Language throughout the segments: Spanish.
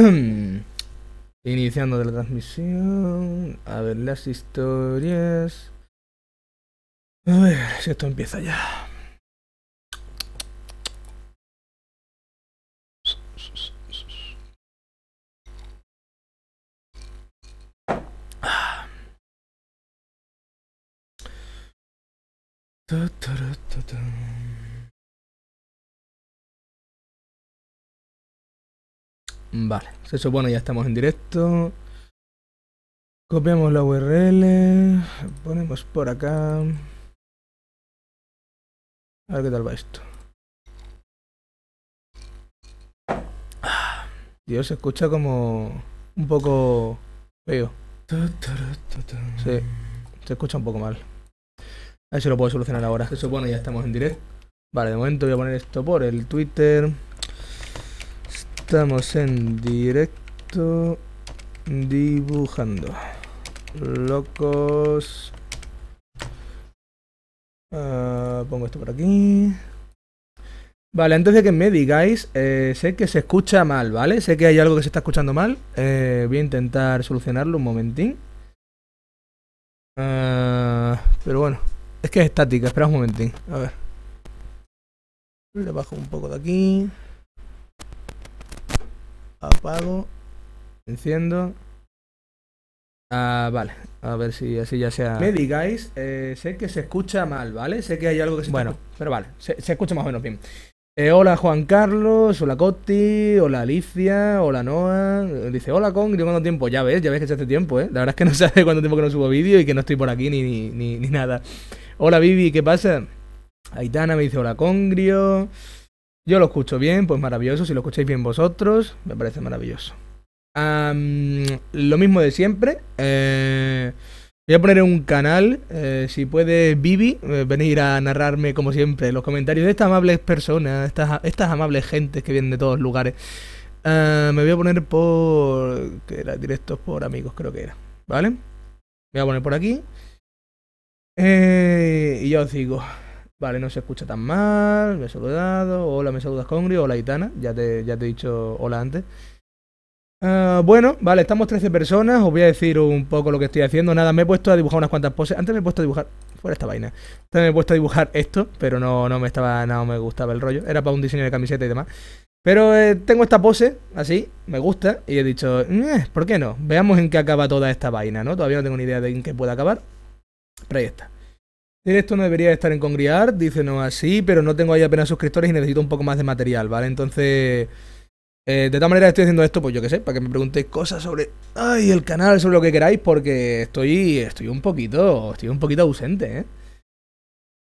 Iniciando de la transmisión. A ver las historias. A ver si esto empieza ya. Ta. Vale, se supone ya estamos en directo. Copiamos la URL, ponemos por acá. A ver qué tal va esto. Dios, se escucha como un poco feo. Sí, se escucha un poco mal. A ver si lo puedo solucionar ahora. Se supone ya estamos en directo. Vale, de momento voy a poner esto por el Twitter. Estamos en directo dibujando. Locos. Ah, pongo esto por aquí. Vale, antes de que me digáis, eh, sé que se escucha mal, ¿vale? Sé que hay algo que se está escuchando mal. Eh, voy a intentar solucionarlo un momentín. Ah, pero bueno, es que es estática, espera un momentín. A ver. Le bajo un poco de aquí. Apago. Enciendo. Ah, vale. A ver si así ya sea. Me digáis, eh, sé que se escucha mal, ¿vale? Sé que hay algo que se Bueno, pero vale, se, se escucha más o menos bien. Eh, hola Juan Carlos, hola Coti, hola Alicia, hola Noah. Dice, hola Con, ¿de cuánto tiempo? Ya ves, ya ves que se hace tiempo, ¿eh? La verdad es que no sé hace cuánto tiempo que no subo vídeo y que no estoy por aquí ni, ni, ni, ni nada. Hola Vivi, ¿qué pasa? Aitana me dice, hola Congrio. Yo lo escucho bien, pues maravilloso. Si lo escucháis bien vosotros, me parece maravilloso. Lo mismo de siempre. Eh, voy a poner un canal. eh, si puede, Vivi, eh, venir a narrarme, como siempre, los comentarios de estas amables personas, estas, estas amables gentes que vienen de todos lugares. Ah, me voy a poner por. que era? Directos por amigos, creo que era. ¿Vale? Me voy a poner por aquí. Y ya os digo. Vale, no se escucha tan mal. Me he saludado. Hola, me saludas Congrio. Hola, Itana. Ya te, ya te he dicho hola antes. Ah, bueno, vale, estamos 13 personas. Os voy a decir un poco lo que estoy haciendo. Nada, me he puesto a dibujar unas cuantas poses. Antes me he puesto a dibujar. Fuera esta vaina. Antes me he puesto a dibujar esto, pero no, no me estaba. No me gustaba el rollo. Era para un diseño de camiseta y demás. Pero eh, tengo esta pose, así, me gusta. Y he dicho, "Eh, ¿por qué no? Veamos en qué acaba toda esta vaina, ¿no? Todavía no tengo ni idea de en qué puede acabar. Pero ahí está. Directo no debería estar en Congriar, dice no así, pero no tengo ahí apenas suscriptores y necesito un poco más de material, ¿vale? Entonces, eh, de todas maneras estoy haciendo esto, pues yo qué sé, para que me preguntéis cosas sobre, ay, el canal, sobre lo que queráis, porque estoy, estoy un poquito, estoy un poquito ausente, ¿eh?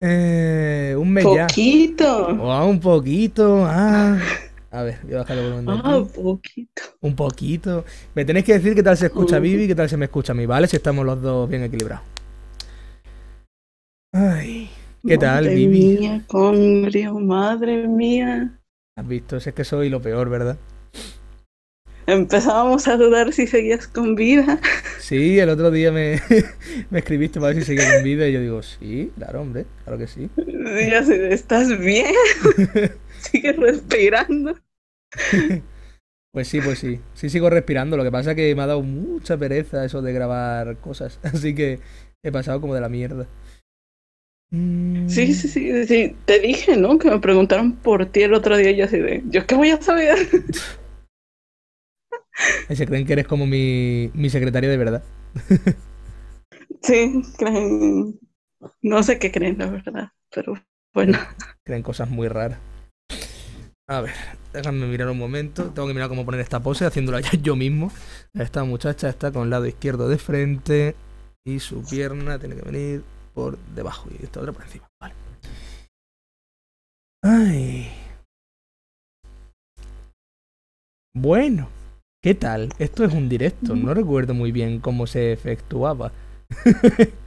Eh, un mes ya. Poquito. Oh, un poquito, ah. A ver, voy a bajar el volumen Ah, aquí. poquito. Un poquito. Me tenéis que decir qué tal se escucha a. Vivi y qué tal se me escucha a mí, ¿vale? Si estamos los dos bien equilibrados. Ay, ¿qué tal, Madre Vivi? mía, Congrio, madre mía. Has visto, si es que soy lo peor, ¿verdad? Empezábamos a dudar si seguías con vida. Sí, el otro día me, me escribiste para ver si seguía con vida y yo digo, sí, claro, hombre, claro que sí. Y yo así de, ¿estás bien? Sigues respirando. Pues sí, pues sí. Sí sigo respirando. Lo que pasa es que me ha dado mucha pereza eso de grabar cosas. Así que he pasado como de la mierda. Mm, Sí, sí, sí, sí. Te dije, ¿no? Que me preguntaron por ti el otro día y yo así de, ¿yo qué voy a saber? Se creen que eres como mi, mi secretaria de verdad. Sí, creen. No sé qué creen, la verdad. Pero bueno. Creen cosas muy raras. A ver, déjame mirar un momento. Tengo que mirar cómo poner esta pose, haciéndola ya yo mismo. Esta muchacha está con el lado izquierdo de frente y su pierna tiene que venir por debajo y esta otra por encima. Vale. Ay. Bueno, ¿qué tal? Esto es un directo. No recuerdo muy bien cómo se efectuaba.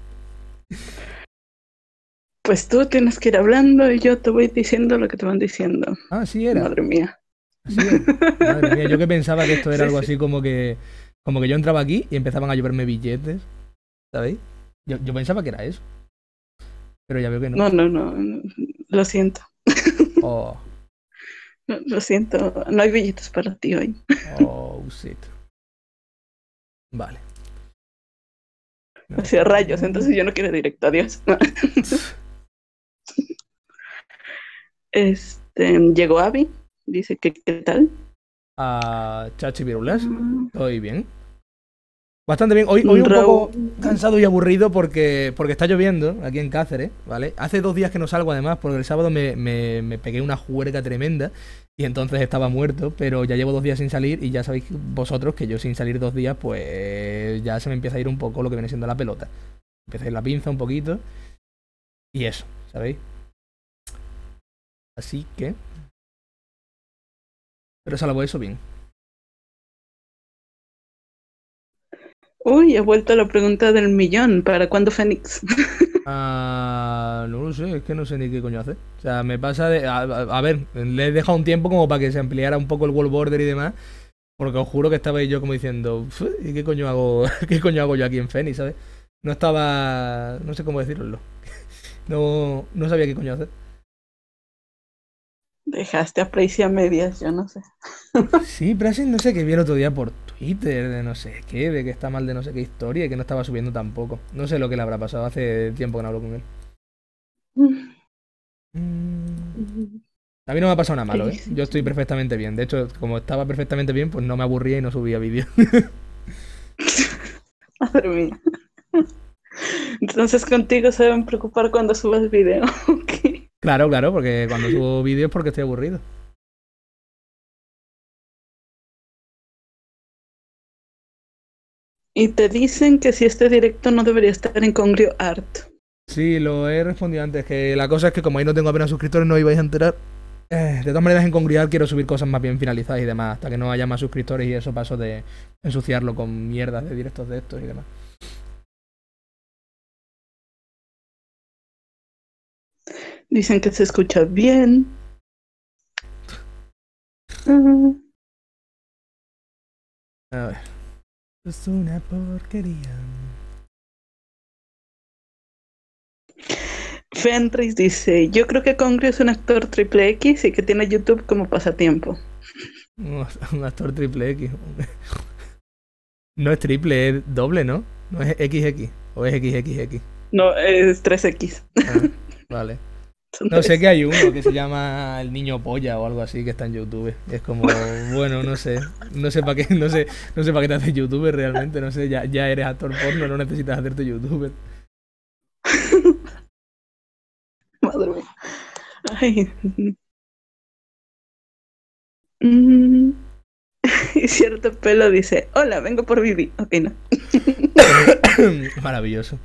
Pues tú tienes que ir hablando y yo te voy diciendo lo que te van diciendo. Ah, sí era. Madre mía. Madre mía, yo que pensaba que esto era Sí, algo sí. así como que como que yo entraba aquí y empezaban a lloverme billetes, ¿sabéis? Yo, yo pensaba que era eso. Pero ya veo que no. No, no, no. no, Lo siento. Oh, Lo siento. No hay billetes para ti hoy. oh. shit. Vale. Hacía rayos, entonces yo no quiero directo, adiós. este, llegó Abby, dice que qué tal. A Chachi Virulas, estoy bien. Bastante bien. Hoy, hoy un poco cansado y aburrido porque, porque está lloviendo aquí en Cáceres, ¿vale? Hace dos días que no salgo además porque el sábado me, me, me pegué una juerga tremenda y entonces estaba muerto, pero ya llevo dos días sin salir y ya sabéis vosotros que yo sin salir dos días pues ya se me empieza a ir un poco lo que viene siendo la pelota. Empieza a ir la pinza un poquito y eso, ¿sabéis? Así que... Pero salvo eso bien. Uy, he vuelto a la pregunta del millón. ¿Para cuándo Fénix? Ah, no lo sé, es que no sé ni qué coño hace. O sea, me pasa de. A, ver, le he dejado un tiempo como para que se ampliara un poco el World Border y demás. Porque os juro que estaba yo como diciendo, ¿y qué coño hago, qué coño hago yo aquí en Fénix, sabes? No estaba. No sé cómo decirlo. No, no sabía qué coño hacer. Dejaste a Pricey a medias, yo no sé. sí, Pricey no sé qué vi el otro día por Twitter, de no sé qué, de que está mal de no sé qué historia y que no estaba subiendo tampoco. No sé lo que le habrá pasado, hace tiempo que no hablo con él. Mm. A mí no me ha pasado nada malo, ¿eh? Yo estoy perfectamente bien. De hecho, como estaba perfectamente bien, pues no me aburría y no subía vídeo. Madre mía. Entonces contigo se deben preocupar cuando subas vídeo. Claro, claro, porque cuando subo vídeos es porque estoy aburrido. Y te dicen que si este directo no debería estar en Congrio Art. Sí, lo he respondido antes, que la cosa es que como ahí no tengo apenas suscriptores no ibais a enterar. Eh, de todas maneras en Congrio Art quiero subir cosas más bien finalizadas y demás, hasta que no haya más suscriptores y eso paso de ensuciarlo con mierdas de directos de estos y demás. Dicen que se escucha bien. A ver. Es una porquería. Fenris dice, yo creo que Congre es un actor triple X y que tiene YouTube como pasatiempo. Un actor triple X. No es triple, es doble, ¿no? No es XX o es XXX. No, es 3X. Ah, vale. No sé que hay uno que se llama El Niño Polla o algo así que está en YouTube. es como, bueno, no sé, no sé para qué, no sé, no sé para qué te haces youtuber realmente, no sé, ya, ya eres actor porno, no necesitas hacerte youtuber. Madre mía. Ay. Mm. Y cierto pelo dice, hola, vengo por Vivi. Ok, no. Maravilloso.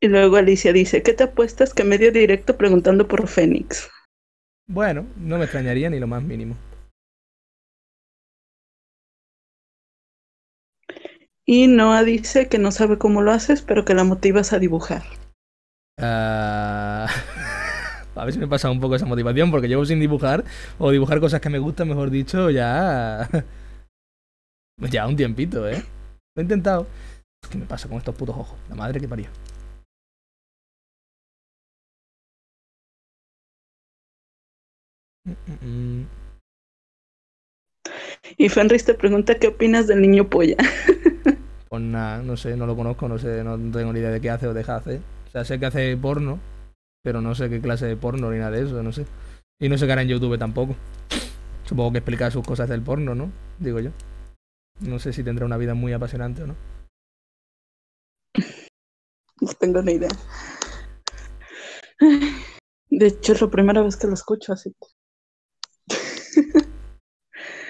Y luego Alicia dice, ¿qué te apuestas que medio directo preguntando por Fénix? Bueno, no me extrañaría ni lo más mínimo. Y Noah dice que no sabe cómo lo haces, pero que la motivas a dibujar. Ah, a ver si me pasa un poco esa motivación, porque llevo sin dibujar, o dibujar cosas que me gustan, mejor dicho, ya... ya un tiempito, ¿eh? Lo he intentado. ¿Qué me pasa con estos putos ojos? La madre que parió. Y Fenris te pregunta qué opinas del niño polla. Pues nada, no sé, no lo conozco, no sé, no tengo ni idea de qué hace o deja hacer. O sea, sé que hace porno, pero no sé qué clase de porno ni nada de eso, no sé. Y no sé qué hará en YouTube tampoco. Supongo que explicar sus cosas del porno, ¿no? Digo yo. No sé si tendrá una vida muy apasionante o no. No tengo ni idea. De hecho, es la primera vez que lo escucho así.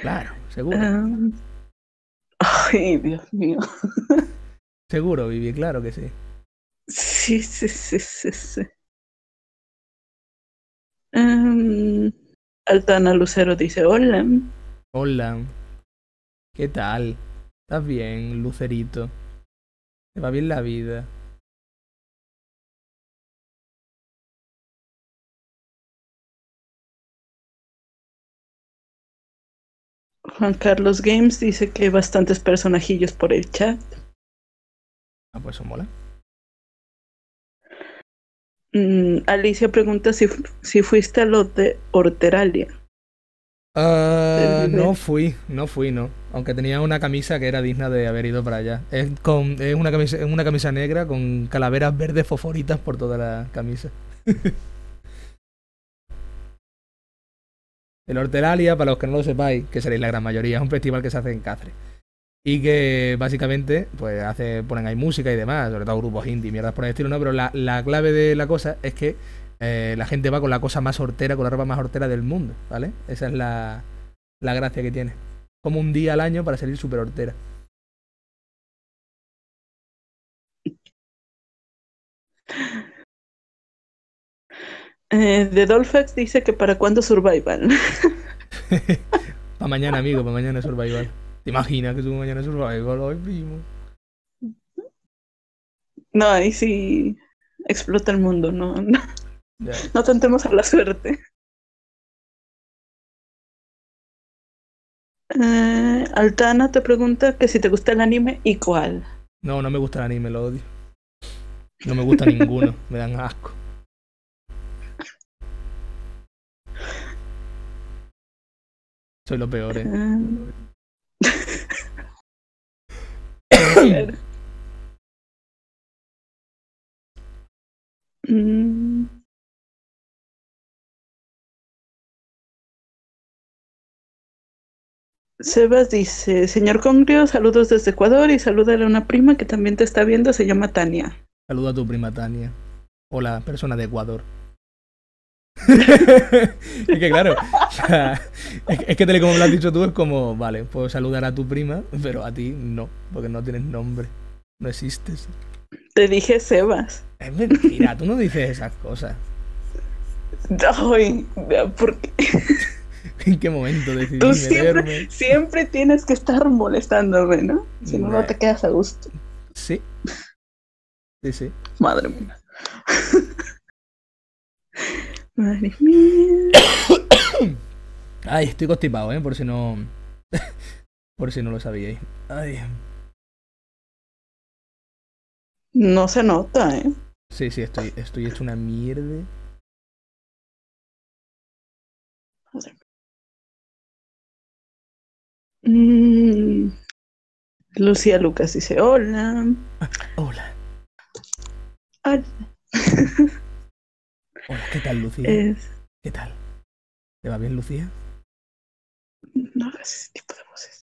Claro, seguro. ay, Dios mío. Seguro, Vivi, claro que sí. Sí, sí, sí, sí, sí. Um, Altana Lucero dice, hola. Hola. ¿Qué tal? ¿Estás bien, Lucerito? ¿Te va bien la vida? Juan Carlos Games dice que hay bastantes personajillos por el chat. Ah, pues eso mola. Mm, Alicia pregunta si, si fuiste a lo de Horteralia. Ah, no fui, no fui, no. Aunque tenía una camisa que era digna de haber ido para allá. Es, con, es una, camisa, una camisa negra con calaveras verdes fosforitas por toda la camisa. El Hortelalia, para los que no lo sepáis, que seréis la gran mayoría, es un festival que se hace en Cáceres. Y que básicamente, pues hace, ponen ahí música y demás, sobre todo grupos indie, mierdas por el estilo, ¿no? Pero la, la clave de la cosa es que eh, la gente va con la cosa más hortera, con la ropa más hortera del mundo, ¿vale? Esa es la, la gracia que tiene. Como un día al año para salir súper hortera. Eh, The Dolphex dice que para cuándo Survival. para mañana, amigo, para mañana Survival. ¿Te imaginas que tú mañana Survival hoy primo? No, ahí sí explota el mundo, no, no, no tentemos a la suerte. Eh, Altana te pregunta que si te gusta el anime y cuál. No, no me gusta el anime, lo odio. No me gusta ninguno, me dan asco. Soy lo peor, eh. Mm. Sebas dice, señor Congrio, saludos desde Ecuador y salúdale a una prima que también te está viendo, se llama Tania. Saluda a tu prima Tania. Hola, persona de Ecuador. es que claro, es, que tal como me lo has dicho tú, es como, vale, puedo saludar a tu prima, pero a ti no, porque no tienes nombre, no existes. Te dije Sebas. Es mentira, tú no dices esas cosas. Ay, ¿por qué? ¿En qué momento decidí Tú siempre, siempre tienes que estar molestándome, ¿no? Si no, no te quedas a gusto. Sí. Sí, sí. Madre mía. Madre mía. Ay, estoy constipado, ¿eh? Por si no... Por si no lo sabíais. Ay. No se nota, ¿eh? Sí, sí, estoy, estoy hecho una mierda. Mm. Lucía Lucas dice hola. hola. Hola. hola, ¿qué tal, Lucía? ¿Qué tal? ¿Te va bien, Lucía? No hagas ese tipo de voces.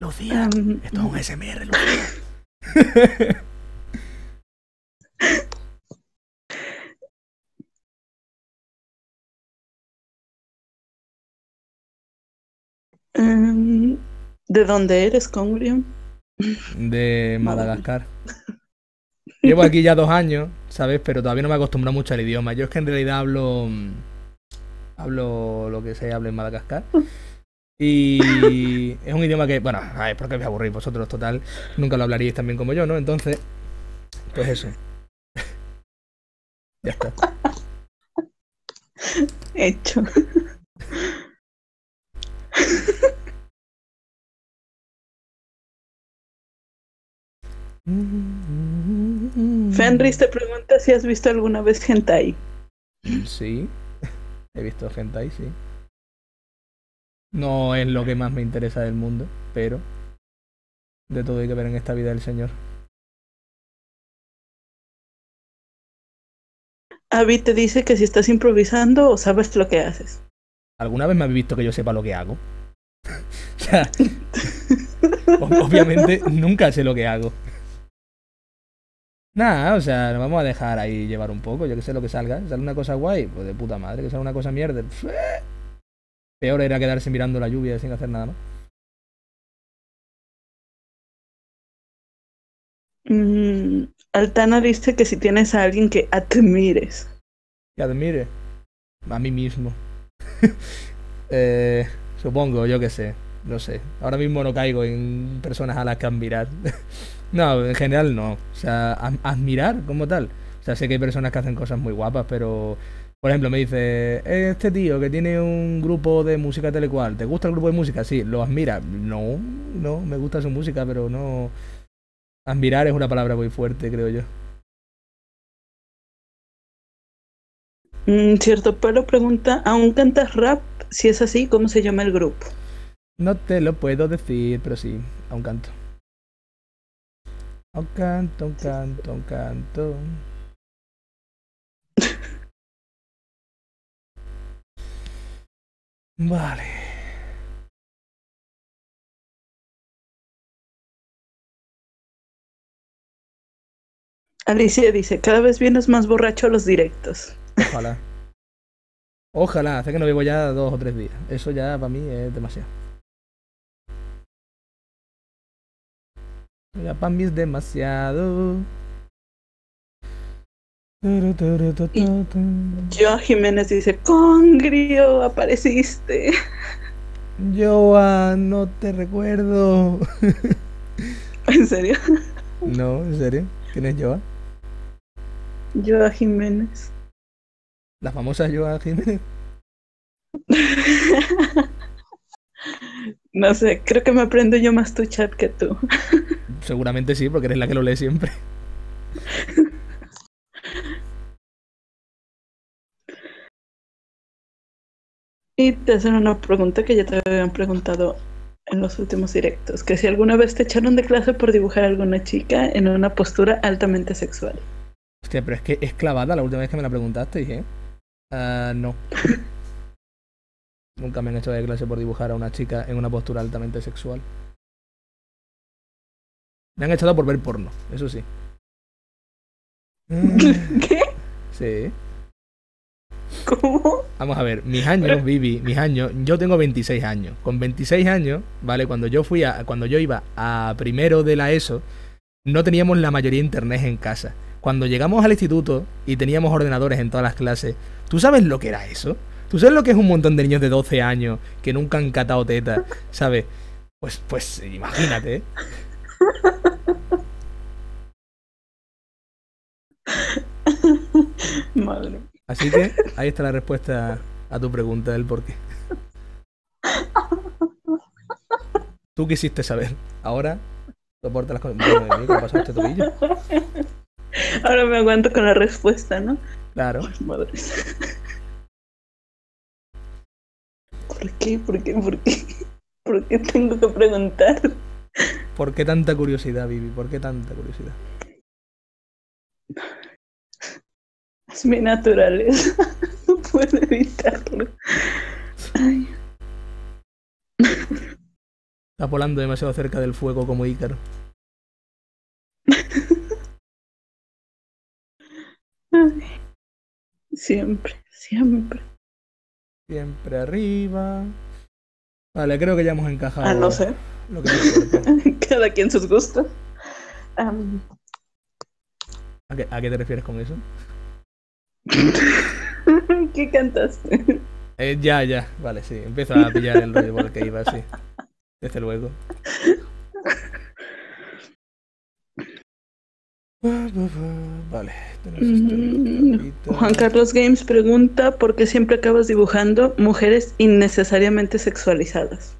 Lucía, esto es un SMR, Lucía. Em, ¿De dónde eres, Congrio? De Madagascar. Llevo aquí ya dos años, ¿sabes? Pero todavía no me he acostumbrado mucho al idioma. Yo es que en realidad hablo. Hablo lo que se habla en Madagascar. Y es un idioma que, bueno, ay, porque me aburrís vosotros, total. Nunca lo hablaríais tan bien como yo, ¿no? Entonces, pues eso. ya está. Hecho. Fenris te pregunta si has visto alguna vez hentai. Sí, he visto hentai, sí. No es lo que más me interesa del mundo, pero de todo hay que ver en esta vida del Señor. Avi te dice que si estás improvisando o sabes lo que haces. ¿Alguna vez me habéis visto que yo sepa lo que hago? o sea, obviamente nunca sé lo que hago. Nada, o sea, nos vamos a dejar ahí llevar un poco, yo que sé lo que salga. Sale una cosa guay, pues de puta madre, que sale una cosa mierda. Peor era quedarse mirando la lluvia sin hacer nada más. Mm, Altana dice que si tienes a alguien que admires. Que admire. A mí mismo. eh, supongo, yo que sé. No sé. Ahora mismo no caigo en personas a las que admirar. no, en general no. O sea, admirar como tal. O sea, sé que hay personas que hacen cosas muy guapas, pero por ejemplo, me dice, este tío que tiene un grupo de música telecual, ¿te gusta el grupo de música? Sí, ¿lo admira? No, no, me gusta su música, pero no... Admirar es una palabra muy fuerte, creo yo. Mm, cierto, pero pregunta, ¿aún cantas rap? Si es así, ¿cómo se llama el grupo? No te lo puedo decir, pero sí, aún canto. Aún canto, aún canto, aún canto. Vale. Alicia dice, cada vez vienes más borracho a los directos. Ojalá. Ojalá, hace que no vivo ya dos o tres días. Eso ya para mí es demasiado. Ya para mí es demasiado. Joa Jiménez dice, Congrio, apareciste. Joa, no te recuerdo. ¿En serio? No, ¿en serio? ¿Quién es Joa? Joa Jiménez. La famosa Joa Jiménez. no sé, creo que me aprendo yo más tu chat que tú. Seguramente sí, porque eres la que lo lee siempre. Y te hacen una pregunta que ya te habían preguntado en los últimos directos, que si alguna vez te echaron de clase por dibujar a alguna chica en una postura altamente sexual. Hostia, pero es que es clavada la última vez que me la preguntaste, dije. Uh, no. Nunca me han hecho de clase por dibujar a una chica en una postura altamente sexual. Me han echado por ver porno, eso sí. ¿Qué? Sí. ¿Cómo? Vamos a ver, mis años, Vivi, mis años, yo tengo 26 años. Con 26 años, ¿vale? Cuando yo fui a, cuando yo iba a primero de la ESO, no teníamos la mayoría de internet en casa. Cuando llegamos al instituto y teníamos ordenadores en todas las clases, ¿tú sabes lo que era eso? ¿Tú sabes lo que es un montón de niños de 12 años que nunca han catado teta? ¿Sabes? Pues, pues, imagínate. Madre. Así que ahí está la respuesta a tu pregunta del por qué. Tú quisiste saber. Ahora soporta las cosas. de mí, pasó este tobillo? Ahora me aguanto con la respuesta, ¿no? Claro. ¿Por qué? ¿Por qué? ¿Por qué? ¿Por qué tengo que preguntar? ¿Por qué tanta curiosidad, Vivi? ¿Por qué tanta curiosidad? Es mi naturaleza. No puedo evitarlo. Ay. Está volando demasiado cerca del fuego como Ícaro. Ay. Siempre, siempre. Siempre arriba. Vale, creo que ya hemos encajado. Ah, no sé. Lo que Cada quien sus gustos. ¿A, qué, ¿A qué te refieres con eso? ¿Qué cantaste? Eh, ya, ya. Vale, sí. Empiezo a pillar el rollo que iba, sí. Desde luego. Vale. tenemos esto Mm, tapita. Juan Carlos Games pregunta por qué siempre acabas dibujando mujeres innecesariamente sexualizadas.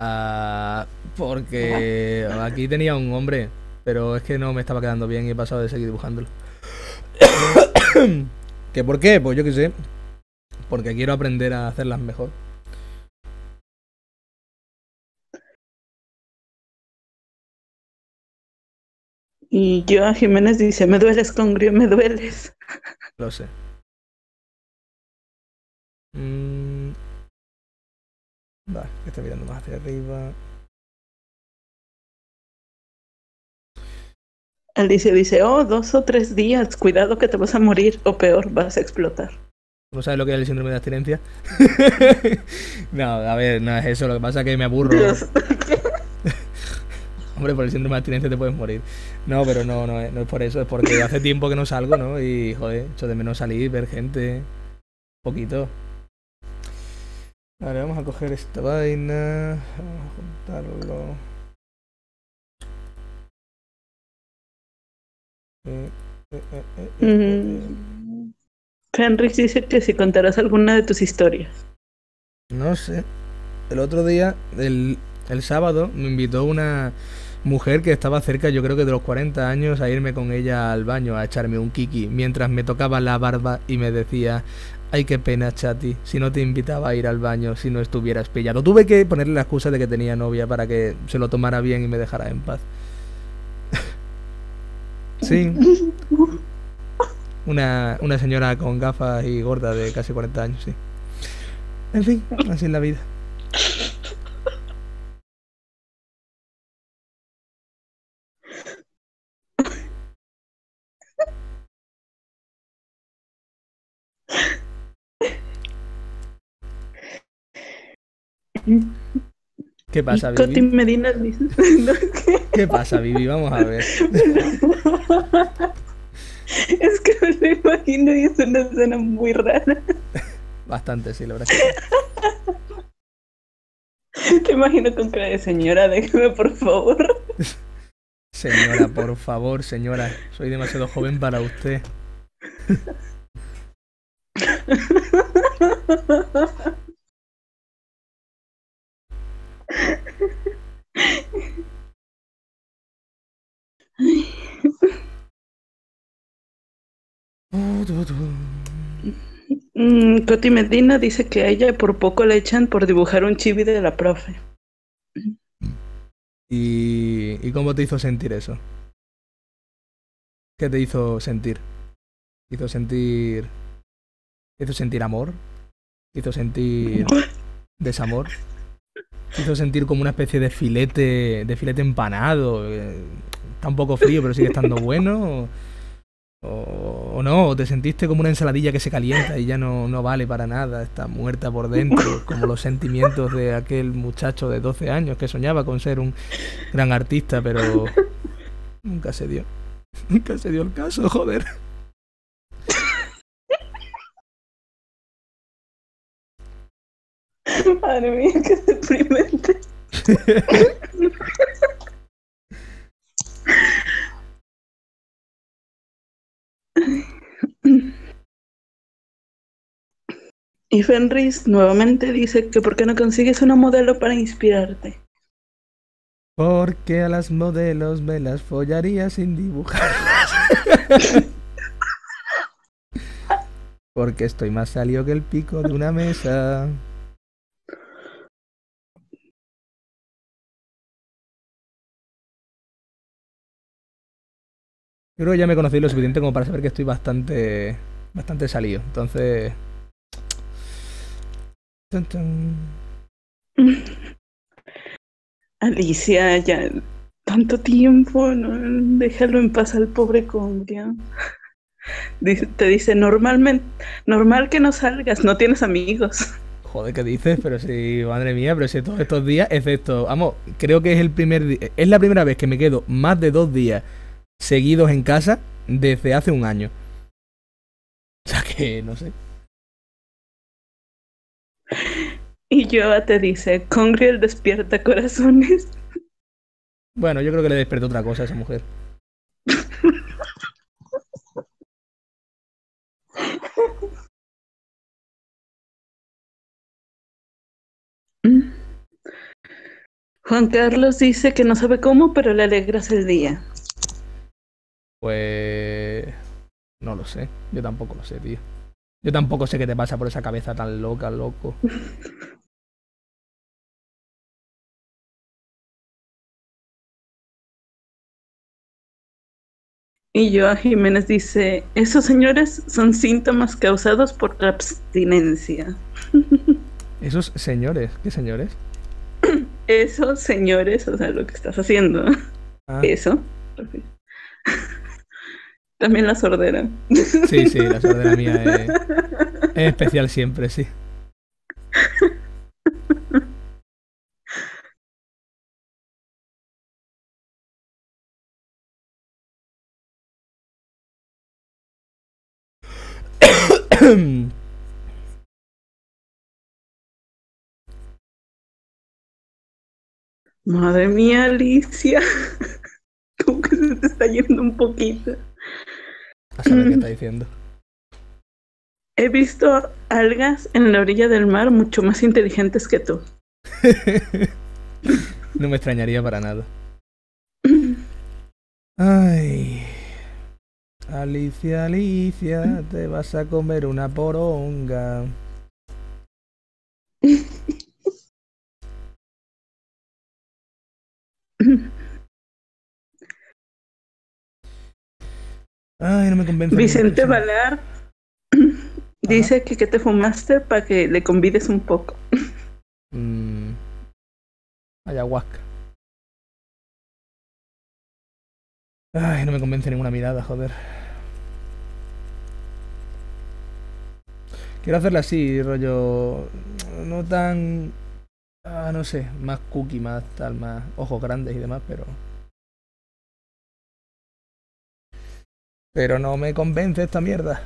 Ah, porque aquí tenía un hombre, pero es que no me estaba quedando bien y he pasado de seguir dibujándolo. ¿Que por qué? Pues yo qué sé. Porque quiero aprender a hacerlas mejor. Y yo a Jiménez dice, me dueles, Congrio, me dueles. Lo sé. Mm. Vale, está mirando más hacia arriba. Alicia dice, oh, dos o tres días, cuidado que te vas a morir, o peor, vas a explotar. ¿No sabes lo que es el síndrome de abstinencia? no, a ver, no es eso. Lo que pasa es que me aburro. Dios. Hombre, por el síndrome de abstinencia te puedes morir. No, pero no, no es, no es por eso. Es porque hace tiempo que no salgo, ¿no? Y, joder, echo de menos salir, ver gente. poquito. Vale, vamos a coger esta vaina. Vamos a juntarlo. Eh, eh, eh, eh. Mm. Dice que si contarás alguna de tus historias. No sé. El otro día, el, el sábado, me invitó una mujer que estaba cerca, yo creo que de los 40 años, a irme con ella al baño a echarme un kiki, mientras me tocaba la barba y me decía, Ay, qué pena, Chati. Si no te invitaba a ir al baño, si no estuvieras pillado. Tuve que ponerle la excusa de que tenía novia para que se lo tomara bien y me dejara en paz. sí. Una, una señora con gafas y gorda de casi 40 años, sí. En fin, así es la vida. ¿Qué pasa, Vivi? Medina ¿Qué pasa, Vivi? Vamos a ver. Es que me lo imagino y es una escena muy rara. Bastante, sí, la verdad. Te imagino con cara de señora, déjeme por favor. Señora, por favor, señora. Soy demasiado joven para usted. Mm, Coti Medina dice que a ella por poco le echan por dibujar un chibi de la profe. ¿Y, ¿Y cómo te hizo sentir eso? ¿Qué te hizo sentir? ¿Te hizo sentir. ¿Te hizo sentir amor? ¿Te hizo sentir desamor? ¿Te hizo sentir como una especie de filete, de filete empanado? Eh, está un poco frío, pero sigue estando bueno. O, o, no, o te sentiste como una ensaladilla que se calienta y ya no, no vale para nada, está muerta por dentro, como los sentimientos de aquel muchacho de 12 años que soñaba con ser un gran artista, pero nunca se dio. Nunca se dio el caso, joder. Madre mía, qué deprimente. Y Fenris nuevamente dice que por qué no consigues una modelo para inspirarte. Porque a las modelos me las follaría sin dibujarlas. Porque estoy más salido que el pico de una mesa. Creo que ya me conocí lo suficiente como para saber que estoy bastante bastante salido. Entonces... Tun, tun. Alicia, ya tanto tiempo, ¿no? déjalo en paz al pobre Congria. Te dice, normalmente, normal que no salgas, no tienes amigos. Joder, ¿qué dices? Pero sí, madre mía, pero si todos estos días, excepto, vamos, creo que es el primer es la primera vez que me quedo más de dos días seguidos en casa desde hace un año. O sea que, no sé. Y Joa te dice, Congriel despierta corazones. Bueno, yo creo que le despertó otra cosa a esa mujer. Juan Carlos dice que no sabe cómo, pero le alegras el día. Pues... No lo sé. Yo tampoco lo sé, tío. Yo tampoco sé qué te pasa por esa cabeza tan loca, loco. Y Joa Jiménez dice, esos señores son síntomas causados por la abstinencia. Esos señores, ¿qué señores? Esos señores, o sea, lo que estás haciendo. Ah, Eso. También la sordera. sí, sí, la sordera mía es, es especial siempre, sí. Madre mía, Alicia. Como que se te está yendo un poquito. A saber qué está diciendo. He visto algas en la orilla del mar mucho más inteligentes que tú. No me extrañaría para nada. Ay. Alicia, Alicia, te vas a comer una poronga. Ay, no me convence. Vicente Valar dice que, que te fumaste para que le convides un poco. Mm. Ayahuasca. Ay, no me convence ninguna mirada, joder. Quiero hacerla así, rollo. No tan. Ah, no sé, más cookie, más tal, más ojos grandes y demás, pero. Pero no me convence esta mierda.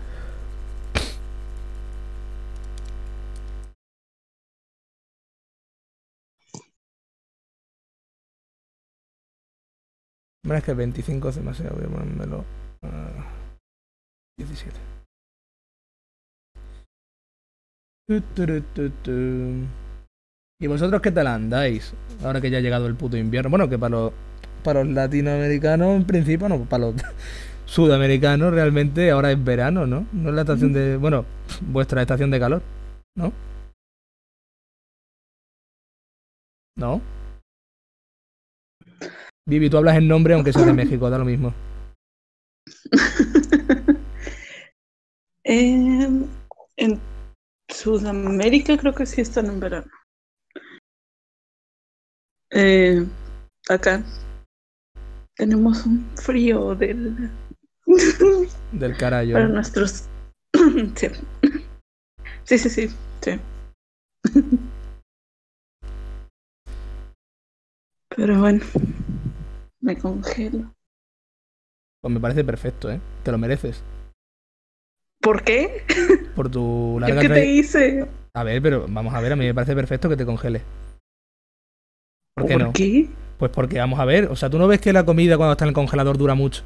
Bueno, es que 25 es demasiado, voy a ponérmelo a 17. Tu, tu. ¿Y vosotros qué tal andáis? Ahora que ya ha llegado el puto invierno. Bueno, que para los, para los latinoamericanos en principio, no, para los sudamericanos realmente ahora es verano, ¿no? No es la estación de... Bueno, vuestra estación de calor, ¿no? ¿No? Vivi, tú hablas en nombre aunque seas de México, da lo mismo. Em, en Sudamérica creo que sí están en verano. Eh, acá tenemos un frío del Del carajo. para nuestros sí. sí sí sí sí pero bueno me congelo Pues me parece perfecto, ¿eh? Te lo mereces. ¿por qué? Por tu ¿Yo larga qué te hice? A ver, pero vamos a ver, a mí me parece perfecto que te congeles. ¿Por qué no? qué? Pues porque vamos a ver, o sea, tú no ves que la comida cuando está en el congelador dura mucho.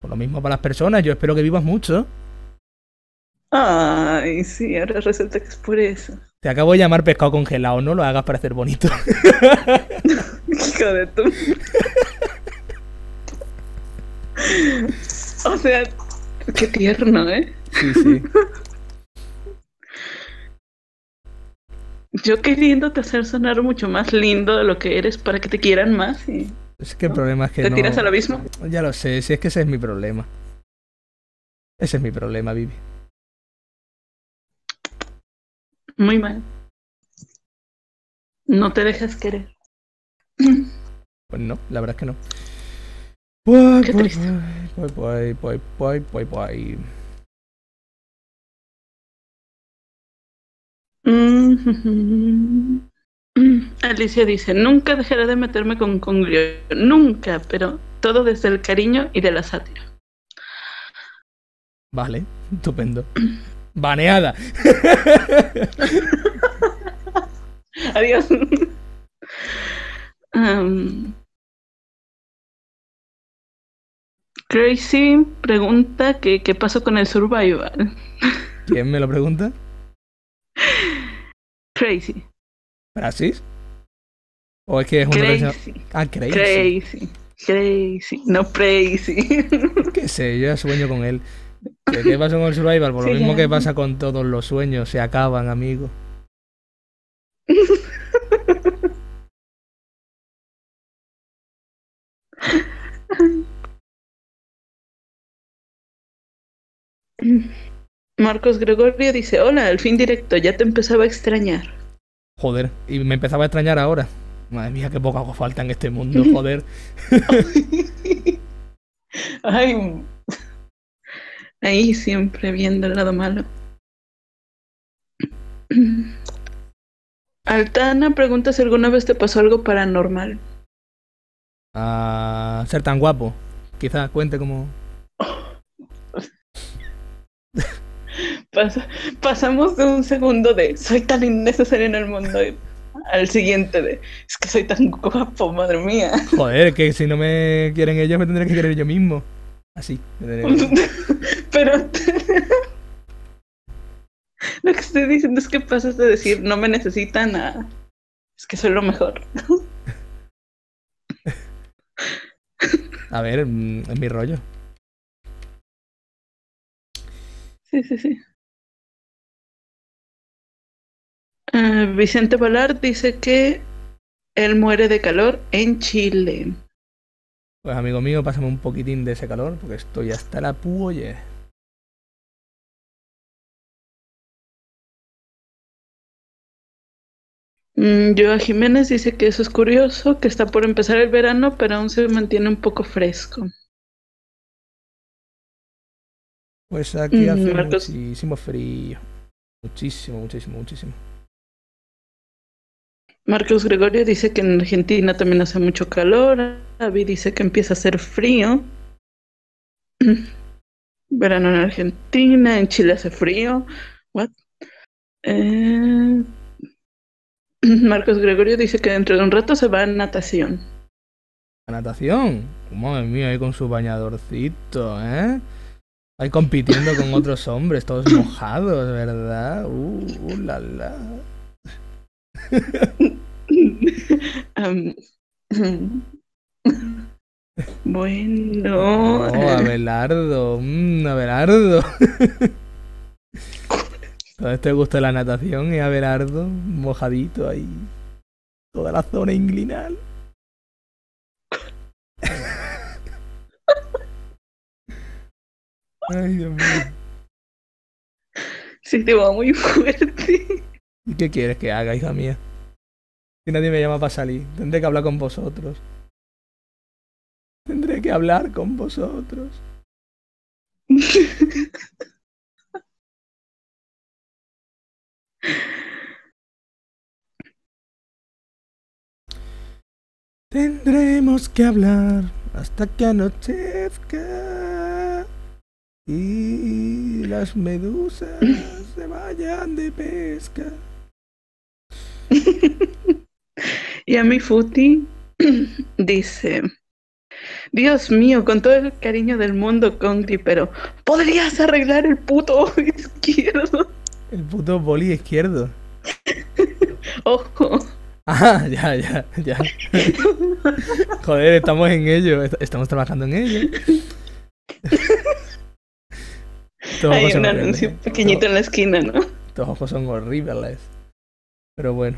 Por lo mismo para las personas, yo espero que vivas mucho. Ay, sí, ahora resulta que es por eso. Te acabo de llamar pescado congelado, no lo hagas parecer bonito. Hijo de tu. o sea, qué tierno, ¿eh? Sí, sí. Yo queriéndote hacer sonar mucho más lindo de lo que eres para que te quieran más y Es que el problema es que te no... tiras al abismo. Ya lo sé, si es que ese es mi problema. Ese es mi problema, Vivi. Muy mal. No te dejas querer. Pues no, la verdad es que no. Qué triste. pues, pues, Mm. Alicia dice, nunca dejaré de meterme con Conglio, nunca, pero todo desde el cariño y de la sátira. Vale, estupendo. Baneada. Adiós. Crazy pregunta que qué pasó con el survival. ¿Quién me lo pregunta? Crazy. ¿Brasis? ¿O es que es una Crazy. Ah, crazy. Crazy. Crazy. No crazy. Qué sé, yo ya sueño con él. ¿Qué, qué pasa con el survival? Por lo Sí, mismo ya. que pasa con todos los sueños, se acaban, amigo. Marcos Gregorio dice, hola, al fin directo, ya te empezaba a extrañar. Joder, y me empezaba a extrañar ahora. Madre mía, qué poco hago falta en este mundo, joder. Ay, ahí siempre viendo el lado malo. Altana pregunta si alguna vez te pasó algo paranormal. A ser tan guapo. Quizás cuente como. Pasa- pasamos de un segundo de soy tan innecesario en el mundo al siguiente de es que soy tan guapo, madre mía. Joder, que si no me quieren ellos, me tendré que querer yo mismo. Así. Pero lo que estoy diciendo es que pasas de decir no me necesitan a es que soy lo mejor. A ver, mm, es mi rollo. Sí, sí, sí. Eh, Vicente Valar dice que él muere de calor en Chile. Pues amigo mío, pásame un poquitín de ese calor porque estoy hasta la puoye. Mm, Joa Jiménez dice que eso es curioso, que está por empezar el verano, pero aún se mantiene un poco fresco. Pues aquí Mm, hace Marcos. muchísimo frío. Muchísimo, muchísimo, muchísimo. Marcos Gregorio dice que en Argentina también hace mucho calor. David dice que empieza a hacer frío. Verano en Argentina, en Chile hace frío. What? Eh, Marcos Gregorio dice que dentro de un rato se va a natación. La natación. Madre mía, ahí con su bañadorcito, ¿eh? Ahí compitiendo con otros hombres, todos mojados, ¿verdad? Uh, uh, la, la. Bueno, Oh, Abelardo, mm, Abelardo. Todo te gusta la natación y Abelardo, mojadito ahí. Toda la zona inglinal. Ay, Dios mío. sí te va muy fuerte. ¿Y qué quieres que haga, hija mía? Si nadie me llama para salir, tendré que hablar con vosotros. Tendré que hablar con vosotros. Tendremos que hablar hasta que anochezca y las medusas se vayan de pesca. Y a mi Futi dice, Dios mío, con todo el cariño del mundo, Congri, pero ¿podrías arreglar el puto ojo izquierdo? El puto boli izquierdo. Ojo. Ah, ya, ya, ya. Joder, estamos en ello, est- estamos trabajando en ello. Hay un anuncio pequeñito en la esquina, ¿no? Estos ojos son horribles. Pero bueno.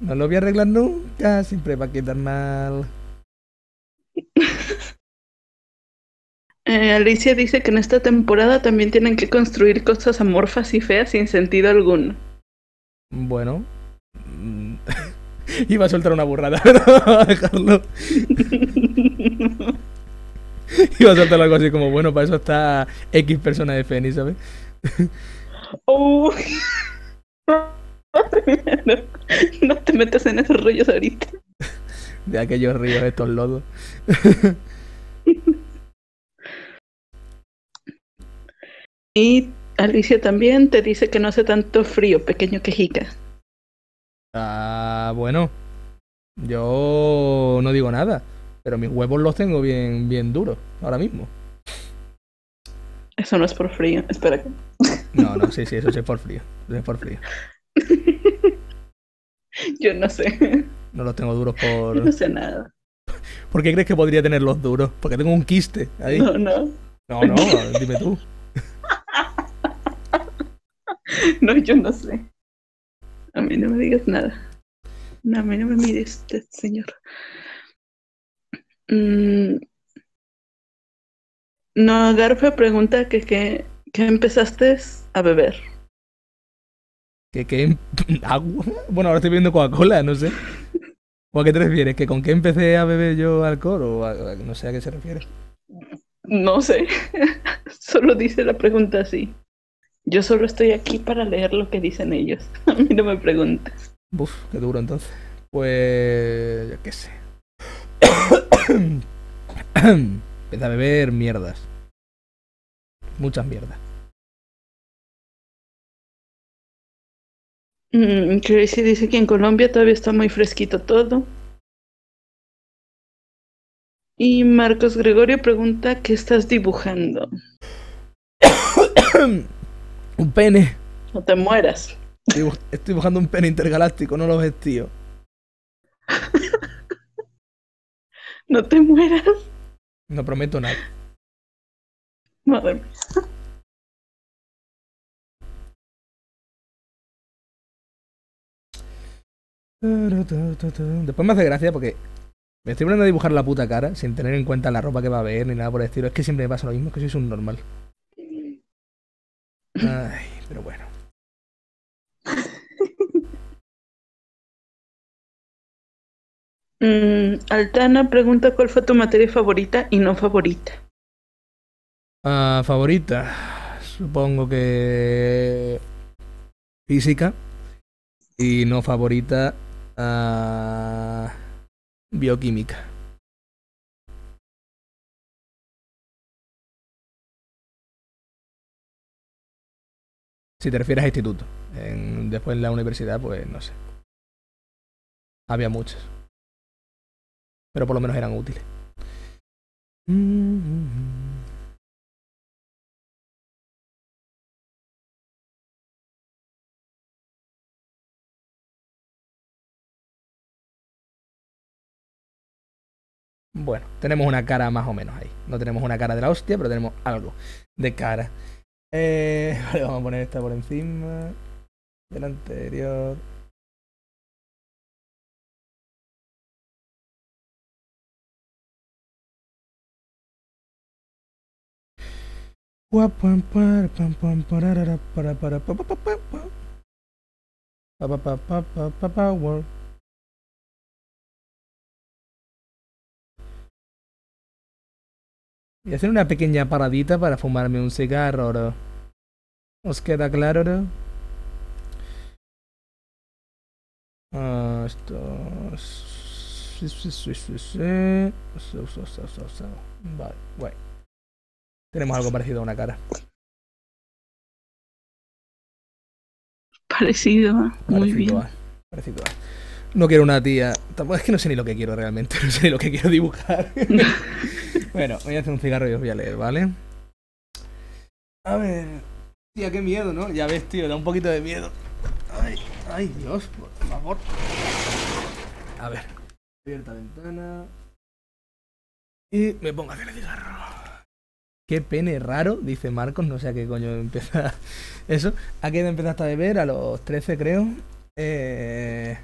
No lo voy a arreglar nunca, siempre va a quedar mal. Eh, Alicia dice que en esta temporada también tienen que construir cosas amorfas y feas sin sentido alguno. Bueno. Iba a soltar una burrada, pero a dejarlo. Iba a soltar algo así como, bueno, para eso está X persona de Fénix, ¿sabes? Oh. no, no te metas en esos rollos ahorita. De aquellos ríos, estos lodos. Y Alicia también te dice que no hace tanto frío, pequeño quejica. Ah, bueno. Yo no digo nada. Pero mis huevos los tengo bien, bien duros ahora mismo. Eso no es por frío. Espera que. No, no, sí, sí, eso sí es por frío. Eso es por frío. Yo no sé. No los tengo duros Yo por. no sé nada. ¿Por qué crees que podría tenerlos duros? Porque tengo un quiste ahí. No, no. No, no, dime tú. No, yo no sé. A mí no me digas nada. No, a mí no me mires, usted, señor. Mm. No, Garfe pregunta que, que empezaste a beber. ¿Que qué? ¿Agua? Bueno, ahora estoy bebiendo Coca-Cola, no sé. ¿O a qué te refieres? ¿Que con qué empecé a beber yo alcohol? O a- a- no sé a qué se refiere. No sé. Solo dice la pregunta así. Yo solo estoy aquí para leer lo que dicen ellos. A mí no me preguntes. Uf, qué duro entonces. Pues. yo qué sé. Empecé a beber mierdas. Muchas mierdas. Mm, Crazy dice que en Colombia todavía está muy fresquito todo. Y Marcos Gregorio pregunta qué estás dibujando. un pene. No te mueras. Estoy, estoy dibujando un pene intergaláctico, no los ves, tío. No te mueras. No prometo nada. Madre mía. Después me hace gracia porque me estoy poniendo a dibujar la puta cara sin tener en cuenta la ropa que va a ver ni nada por el estilo. Es que siempre me pasa lo mismo, que soy un normal. Ay, pero bueno. Mm, Altana pregunta cuál fue tu materia favorita y no favorita. Ah, favorita. Supongo que. Física. Y no favorita. ah, bioquímica. Si te refieres a instituto. Después en la universidad, pues no sé. Había muchas. Pero por lo menos eran útiles. Bueno, tenemos una cara más o menos ahí. No tenemos una cara de la hostia, pero tenemos algo de cara. Eh, vale, vamos a poner esta por encima. Del anterior. A hacer una pequeña paradita para fumarme un cigarro. ¿no? ¿Os queda claro? no? Ah, esto. Vale, guay. Tenemos algo parecido a una cara. Parecido, ¿eh? muy bien. a. Parecido a. No quiero una tía. Tampoco es que no sé ni lo que quiero realmente. No sé ni lo que quiero dibujar. bueno, voy a hacer un cigarro y os voy a leer, ¿vale? A ver. Tía, qué miedo, ¿no? Ya ves, tío, da un poquito de miedo. Ay, ay, Dios, por favor. A ver. Abierta ventana. Y me pongo a hacer el cigarro. Qué pene raro, dice Marcos. No sé a qué coño empieza eso. ¿A qué edad empezaste a beber? A los 13, creo. Eh,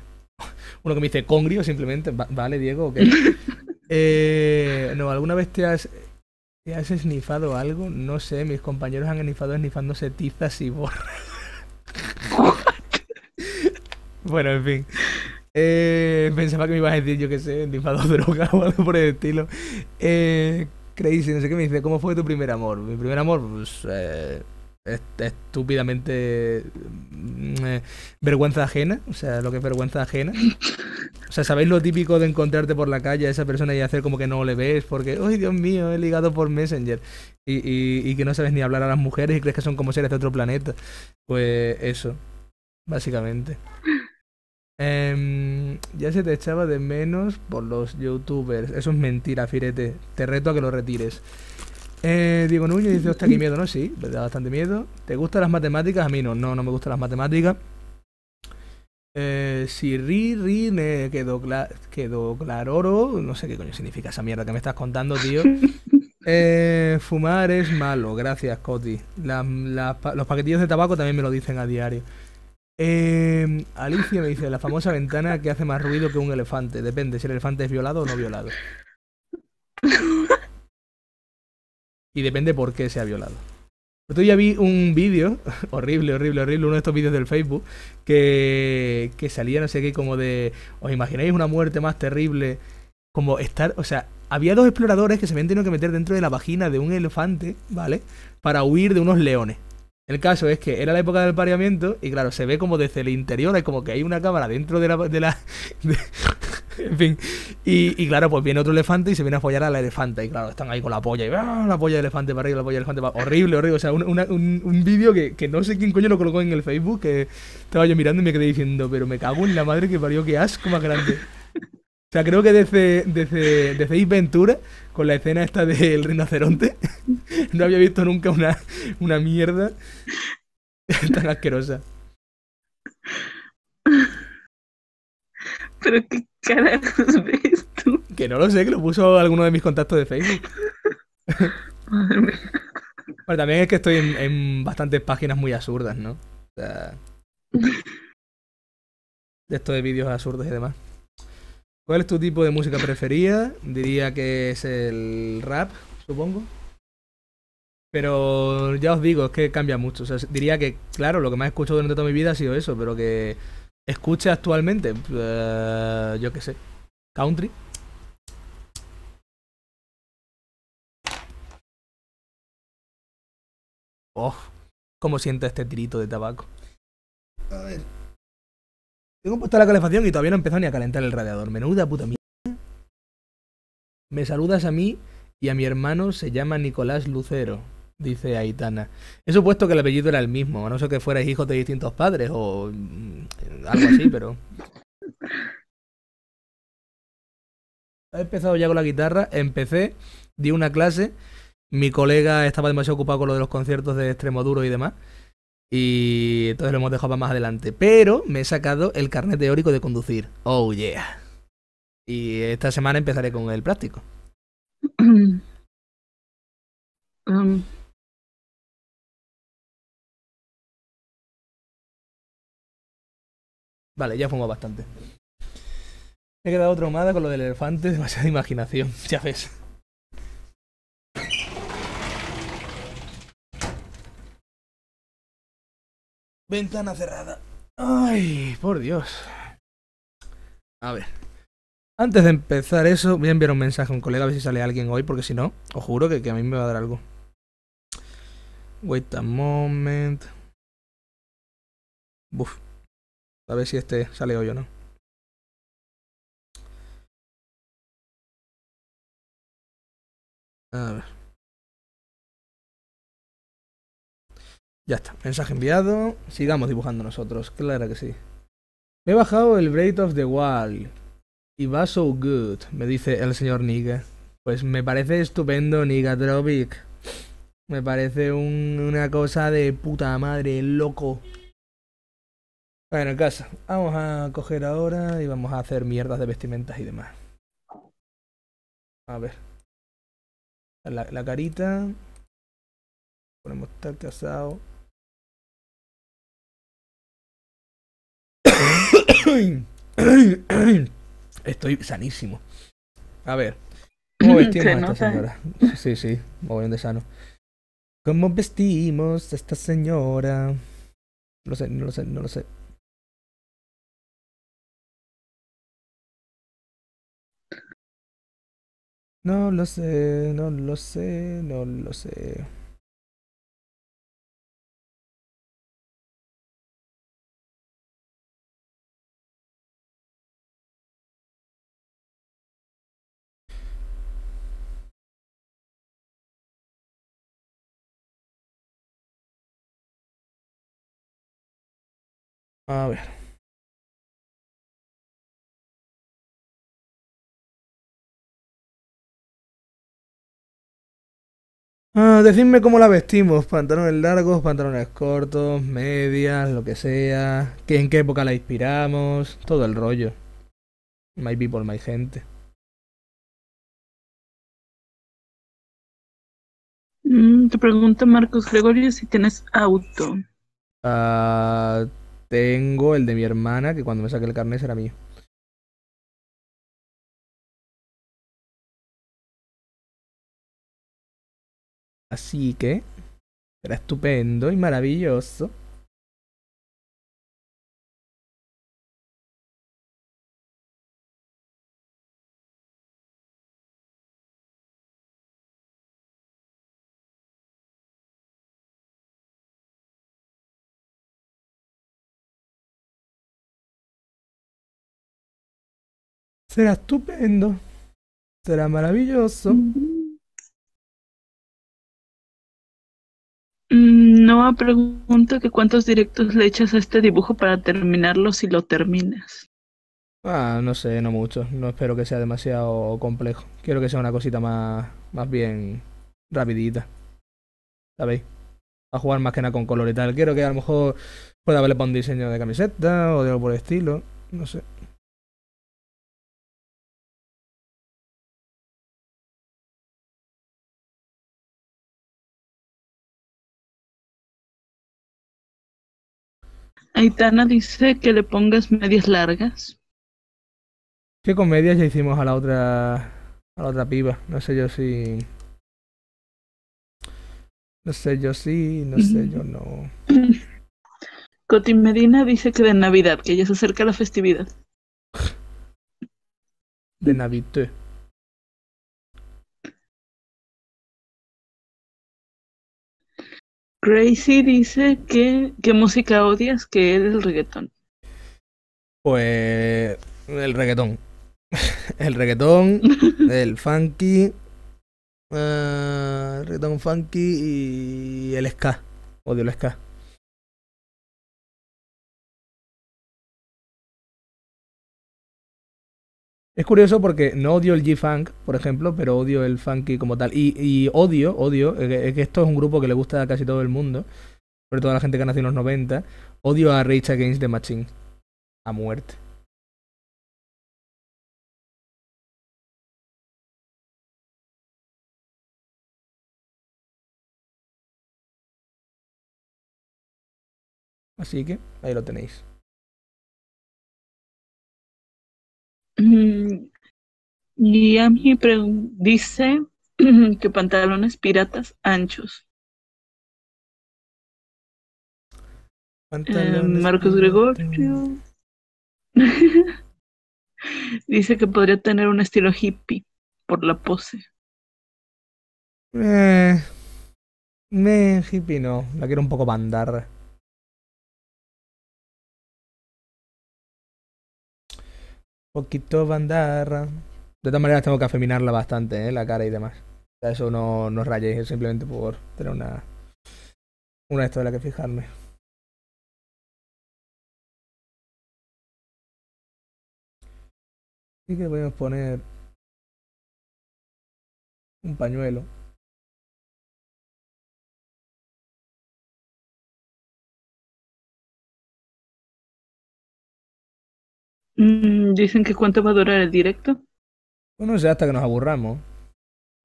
uno que me dice congrio, simplemente. Va- vale, Diego, ok. Eh, no, ¿alguna vez te has, te has esnifado algo? No sé, mis compañeros han esnifado esnifándose tizas y borras. bueno, en fin. Eh, pensaba que me ibas a decir, yo qué sé, esnifado droga o algo por el estilo. Eh, Crazy, no sé qué me dice, ¿cómo fue tu primer amor? Mi primer amor, pues, eh, est- estúpidamente mm, eh, vergüenza ajena, o sea, lo que es vergüenza ajena. O sea, ¿sabéis lo típico de encontrarte por la calle a esa persona y hacer como que no le ves porque, ¡ay, Dios mío, he ligado por Messenger! Y, y que no sabes ni hablar a las mujeres y crees que son como seres de otro planeta. Pues eso, básicamente. Em, ya se te echaba de menos por los youtubers. Eso es mentira, Firete. Te reto a que lo retires. Eh, Diego Núñez dice, hostia, qué miedo, ¿no? Sí, me da bastante miedo. ¿Te gustan las matemáticas? A mí no, no, no me gustan las matemáticas. Eh, si ri, ri, ne, quedó, cla- quedó claroro. No sé qué coño significa esa mierda que me estás contando, tío. Eh, fumar es malo, gracias, Coti. Las pa- los paquetillos de tabaco también me lo dicen a diario. Eh, Alicia me dice, la famosa ventana que hace más ruido que un elefante. Depende si el elefante es violado o no violado. Y depende por qué se ha violado. Otro día vi un vídeo, horrible, horrible, horrible, uno de estos vídeos del Facebook, que, que salía no sé qué, como de, ¿os imagináis una muerte más terrible? Como estar, o sea, había dos exploradores que se habían tenido que meter dentro de la vagina de un elefante, ¿vale? Para huir de unos leones. El caso es que era la época del pareamiento y claro, se ve como desde el interior, hay como que hay una cámara dentro de la... En fin. Y, claro, pues viene otro elefante y se viene a follar a la elefanta. Y claro, están ahí con la polla y ¡ah! la polla de elefante para arriba, la polla de elefante para Horrible, horrible. O sea, un, una- un, un vídeo que, que no sé quién coño lo colocó en el Facebook, que estaba yo mirando y me quedé diciendo, pero me cago en la madre que parió, qué asco más grande. O sea, creo que desde, desde, desde Ventura, con la escena esta del rinoceronte, no había visto nunca una, una mierda tan asquerosa. Pero qué carajos ves tú. que no lo sé, que lo puso alguno de mis contactos de Facebook. Madre mía. Bueno, también es que estoy en, bastantes páginas muy absurdas, ¿no? O sea, de esto de vídeos absurdos y demás. ¿Cuál es tu tipo de música preferida? Diría que es el rap, supongo. Pero ya os digo, es que cambia mucho. O sea, diría que, claro, lo que más he escuchado durante toda mi vida ha sido eso, pero que escuche actualmente, uh, yo qué sé, country. Oh, cómo siento este tirito de tabaco. A ver. Tengo puesta la calefacción y todavía no he empezado ni a calentar el radiador. Menuda puta mierda. Me saludas a mí y a mi hermano se llama Nicolás Lucero dice Aitana. He supuesto que el apellido era el mismo, a no ser que fuerais hijos de distintos padres o mm, algo así, pero... He empezado ya con la guitarra, empecé, di una clase, mi colega estaba demasiado ocupado con lo de los conciertos de extremo duro y demás, y entonces lo hemos dejado para más adelante. Pero me he sacado el carnet teórico de conducir. Oh yeah. Y esta semana empezaré con el práctico. Um, Vale, ya fumo bastante. Me he quedado traumada con lo del elefante, demasiada imaginación, ya ves. Ventana cerrada. Ay, por Dios. A ver. Antes de empezar eso, voy a enviar un mensaje a un colega a ver si sale alguien hoy, porque si no, os juro que, a mí me va a dar algo. Wait a moment. Buf. A ver si este sale hoy o no. A ver. Ya está, mensaje enviado. Sigamos dibujando nosotros, claro que sí. Me he bajado el Braid of the Wall. Y va so good, me dice el señor Niga. Pues me parece estupendo, Niga Drovic. Me parece una cosa de puta madre, loco. Bueno, en casa. Vamos a coger ahora y vamos a hacer mierdas de vestimentas y demás. A ver. La, la carita. Ponemos tal casado. Estoy sanísimo. A ver. ¿Cómo vestimos a esta señora? Sí, sí, muy bien de sano. ¿Cómo vestimos a esta señora? No lo sé, no lo sé, no lo sé. No lo sé, no lo sé, no lo sé. A ver. Ah, decidme cómo la vestimos, pantalones largos, pantalones cortos, medias, lo que sea, que en qué época la inspiramos, todo el rollo. My people, my gente. Mm, te pregunta Marcos Gregorio si tienes auto. Ah, tengo el de mi hermana, que cuando me saque el carnet será mío. Así que será estupendo y maravilloso. Será estupendo. Será maravilloso. Mm, no pregunta que cuántos directos le echas a este dibujo para terminarlo si lo terminas. Ah, no sé, no mucho. No espero que sea demasiado complejo. Quiero que sea una cosita más, más bien rapidita. ¿Sabéis? A jugar más que nada con color y tal. Quiero que a lo mejor pueda haberle para un diseño de camiseta o de algo por el estilo. No sé. Aitana dice que le pongas medias largas. ¿Qué comedias ya hicimos a la otra a la otra piba? No sé yo si no sé yo sí, no sé yo no. Coti Medina dice que de Navidad, que ya se acerca la festividad. De Navidad. Crazy dice que qué música odias que es el reggaetón. Pues el reggaetón. el reggaetón, el funky, uh, el reggaetón funky y el ska. Odio el ska. Es curioso porque no odio el G-Funk, por ejemplo, pero odio el funky como tal. Y, odio, odio, es que esto es un grupo que le gusta a casi todo el mundo, sobre todo a la gente que nació en los 90. Odio a Rage Against the Machine. A muerte. Así que ahí lo tenéis. Y a mí dice que pantalones piratas anchos. Eh, Marcos Gregorio dice que podría tener un estilo hippie por la pose. Eh, me hippie no, la quiero un poco bandar. Poquito bandarra. De todas maneras tengo que afeminarla bastante, ¿eh? La cara y demás. Eso no, no rayéis, es simplemente por tener una... Una esto de la que fijarme. Así que podemos poner un pañuelo. Mm, dicen que cuánto va a durar el directo. Bueno, ya hasta que nos aburramos.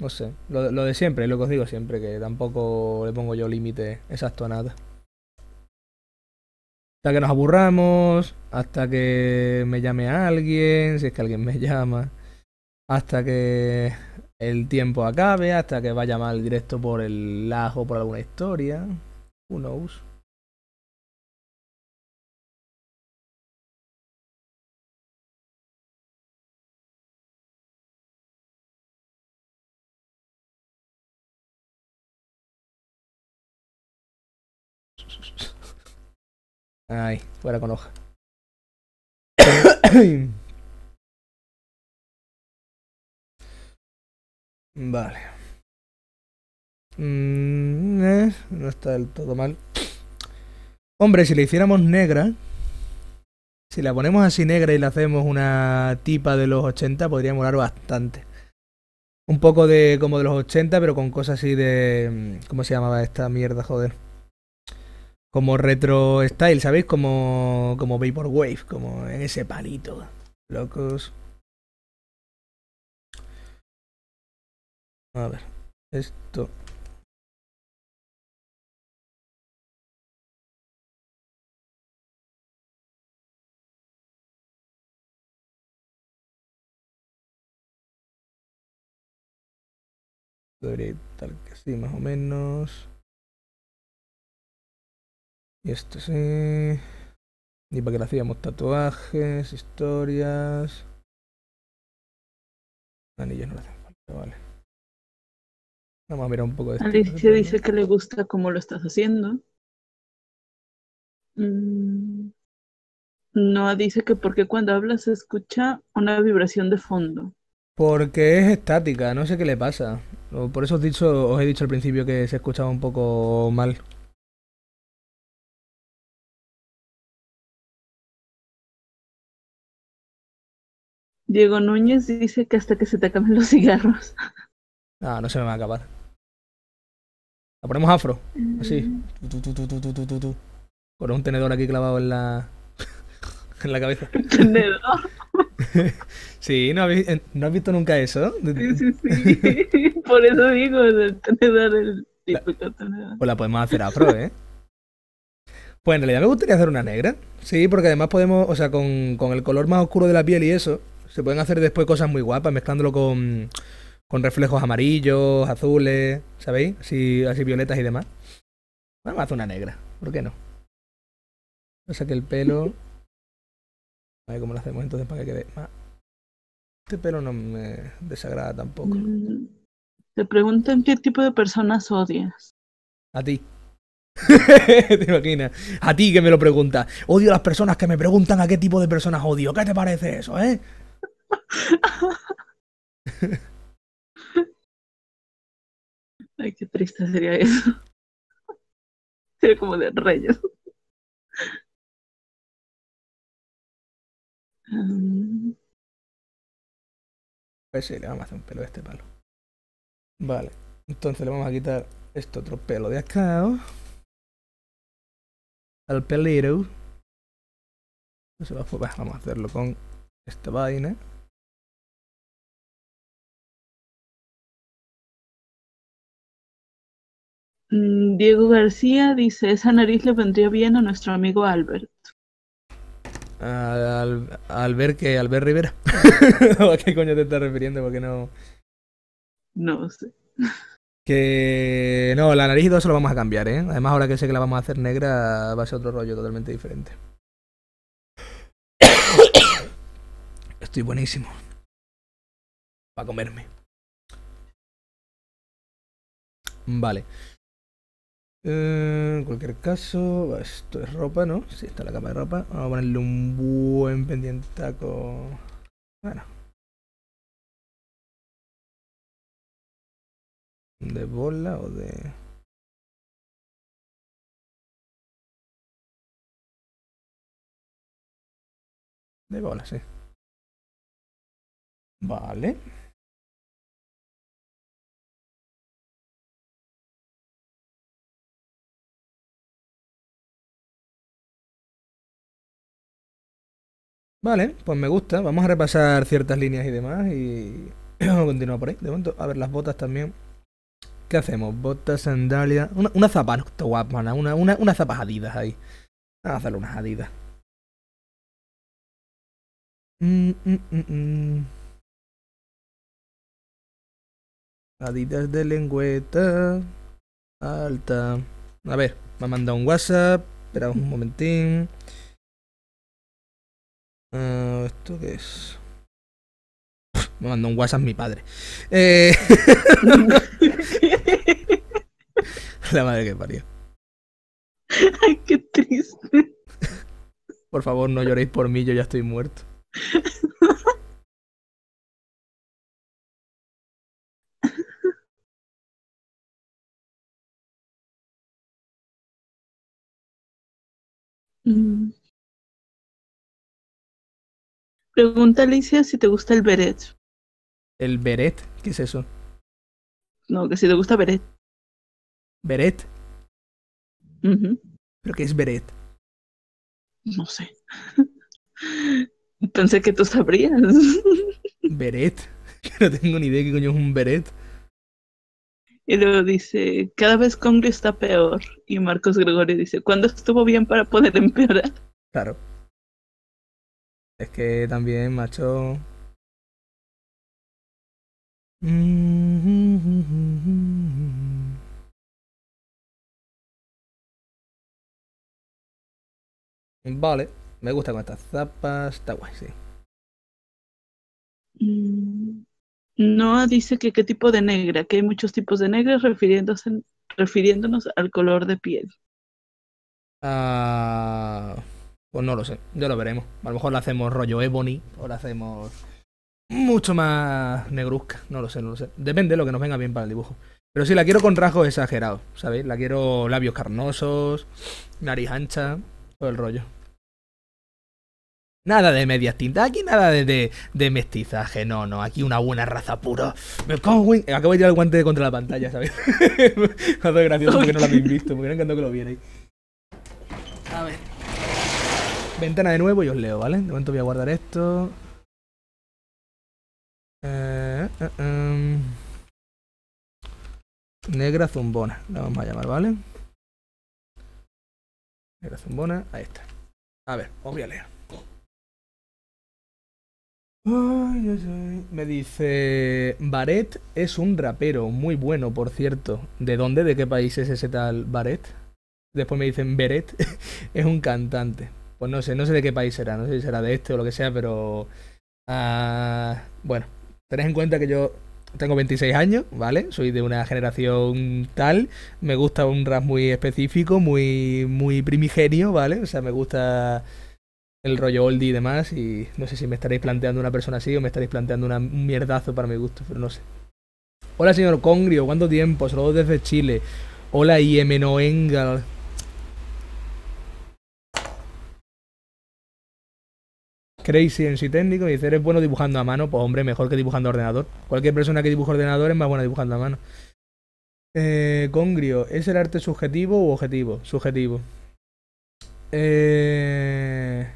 No sé, lo, de siempre, lo que os digo siempre, que tampoco le pongo yo límite exacto a nada. Hasta que nos aburramos, hasta que me llame alguien, si es que alguien me llama, hasta que el tiempo acabe, hasta que vaya mal directo por el lajo, por alguna historia. Who knows? Ay, fuera con hoja. vale. Mm, eh, no está del todo mal. Hombre, si le hiciéramos negra, si la ponemos así negra y le hacemos una tipa de los 80, podría molar bastante. Un poco de como de los 80, pero con cosas así de... ¿Cómo se llamaba esta mierda, joder? Como retro style, ¿sabéis? Como, como Vaporwave, como en ese palito. Locos. A ver, esto. Tal que así, más o menos. Y esto sí. Y para que le hacíamos tatuajes, historias. Anillos no le hacen falta, vale. Vamos a mirar un poco de esto. Alicia dice que le gusta cómo lo estás haciendo. Mm. Noah dice que porque cuando hablas se escucha una vibración de fondo. Porque es estática, no sé qué le pasa. Por eso os, dicho, os he dicho al principio que se escuchaba un poco mal. Diego Núñez dice que hasta que se te acaben los cigarros. Ah, no se me va a acabar. La ponemos afro, así. Mm. Con un tenedor aquí clavado en la. en la cabeza. ¿Tenedor? sí, ¿no, habéis, ¿no has visto nunca eso? Sí, sí, sí. Por eso digo, el tenedor, el típico tenedor. Pues la podemos hacer afro, ¿eh? Pues en realidad me gustaría hacer una negra. Sí, porque además podemos, o sea, con, el color más oscuro de la piel y eso, se pueden hacer después cosas muy guapas, mezclándolo con, con reflejos amarillos, azules, ¿sabéis? Así, así violetas y demás. Vamos a hacer una negra, ¿por qué no? O sea que el pelo... A ver cómo lo hacemos entonces para que quede más... Este pelo no me desagrada tampoco. Mm, te preguntan qué tipo de personas odias. A ti. ¿Te imaginas? A ti que me lo preguntas. Odio a las personas que me preguntan a qué tipo de personas odio. ¿Qué te parece eso, eh? Ay, qué triste sería eso. Sería como de reyes. Pues sí, le vamos a hacer un pelo de este palo. Vale. Entonces le vamos a quitar este otro pelo de acá al pelero. vamos a hacerlo con esta vaina. Diego García dice, esa nariz le vendría bien a nuestro amigo Albert. Al, Albert que Albert Rivera. ¿A qué coño te estás refiriendo? Porque no. No sé. Que no, la nariz y todo eso lo vamos a cambiar, ¿eh? Además, ahora que sé que la vamos a hacer negra, va a ser otro rollo totalmente diferente. Estoy buenísimo. Para comerme. Vale. Eh, en cualquier caso, esto es ropa, ¿no? Sí, está la capa de ropa. Vamos a ponerle un buen pendiente taco. Bueno, ¿De bola o de...? De bola, sí. Vale. Vale, pues me gusta. Vamos a repasar ciertas líneas y demás y vamos a continuar por ahí. De momento, a ver las botas también. ¿Qué hacemos? Botas, sandalias. Una, una zapa, no guapa, una, una, unas zapas adidas ahí. Vamos a hacerle unas adidas. Mm, mm, mm, adidas de lengüeta. Alta. A ver, me ha mandado un WhatsApp. Espera un momentín. Uh, ¿Esto qué es? Me mandó un WhatsApp mi padre. Eh... La madre que parió. Ay, qué triste. Por favor, no lloréis por mí, yo ya estoy muerto. Mm. Pregunta Alicia si te gusta el beret. ¿El beret? ¿Qué es eso? No, que si te gusta beret. ¿Beret? ¿Pero qué es Beret? No sé. Pensé que tú sabrías. ¿Beret? no tengo ni idea qué coño es un Beret. Y luego dice, cada vez Congre está peor. Y Marcos Gregorio dice, ¿cuándo estuvo bien para poder empeorar? Claro. Es que también, macho... Vale, me gusta con estas zapas, está guay, sí. Mm, Noah dice que qué tipo de negra, que hay muchos tipos de negra refiriéndose, refiriéndonos al color de piel. Ah, pues no lo sé, ya lo veremos. A lo mejor la hacemos rollo ebony o la hacemos mucho más negruzca, no lo sé, no lo sé. Depende de lo que nos venga bien para el dibujo. Pero sí, la quiero con rasgos exagerados, ¿sabéis? La quiero labios carnosos, nariz ancha, todo el rollo. Nada de medias tintas, aquí nada de, de, mestizaje, no, no, aquí una buena raza pura. Me Acabo de tirar el guante contra la pantalla, ¿sabes? Me hace gracioso porque no lo habéis visto, porque me encantado que lo vierais. A ver. Ventana de nuevo y os leo, ¿vale? De momento voy a guardar esto. Eh, eh, em. Negra zumbona, la vamos a llamar, ¿vale? Negra zumbona, ahí está. A ver, os voy a leer. Me dice, Baret es un rapero muy bueno, por cierto. ¿De dónde? ¿De qué país es ese tal Baret? Después me dicen, Beret es un cantante. Pues no sé, no sé de qué país será, no sé si será de este o lo que sea, pero... Uh, bueno, tened en cuenta que yo tengo 26 años, ¿vale? Soy de una generación tal, me gusta un rap muy específico, muy, muy primigenio, ¿vale? O sea, me gusta el rollo oldie y demás, y no sé si me estaréis planteando una persona así o me estaréis planteando una, un mierdazo para mi gusto, pero no sé. Hola señor Congrio, ¿cuánto tiempo? Saludos desde Chile. Hola IM Crazy en sí técnico dice, ¿eres bueno dibujando a mano? Pues hombre, mejor que dibujando ordenador. Cualquier persona que dibuja ordenador es más buena dibujando a mano. Eh, Congrio, ¿es el arte subjetivo u objetivo? Subjetivo. Eh...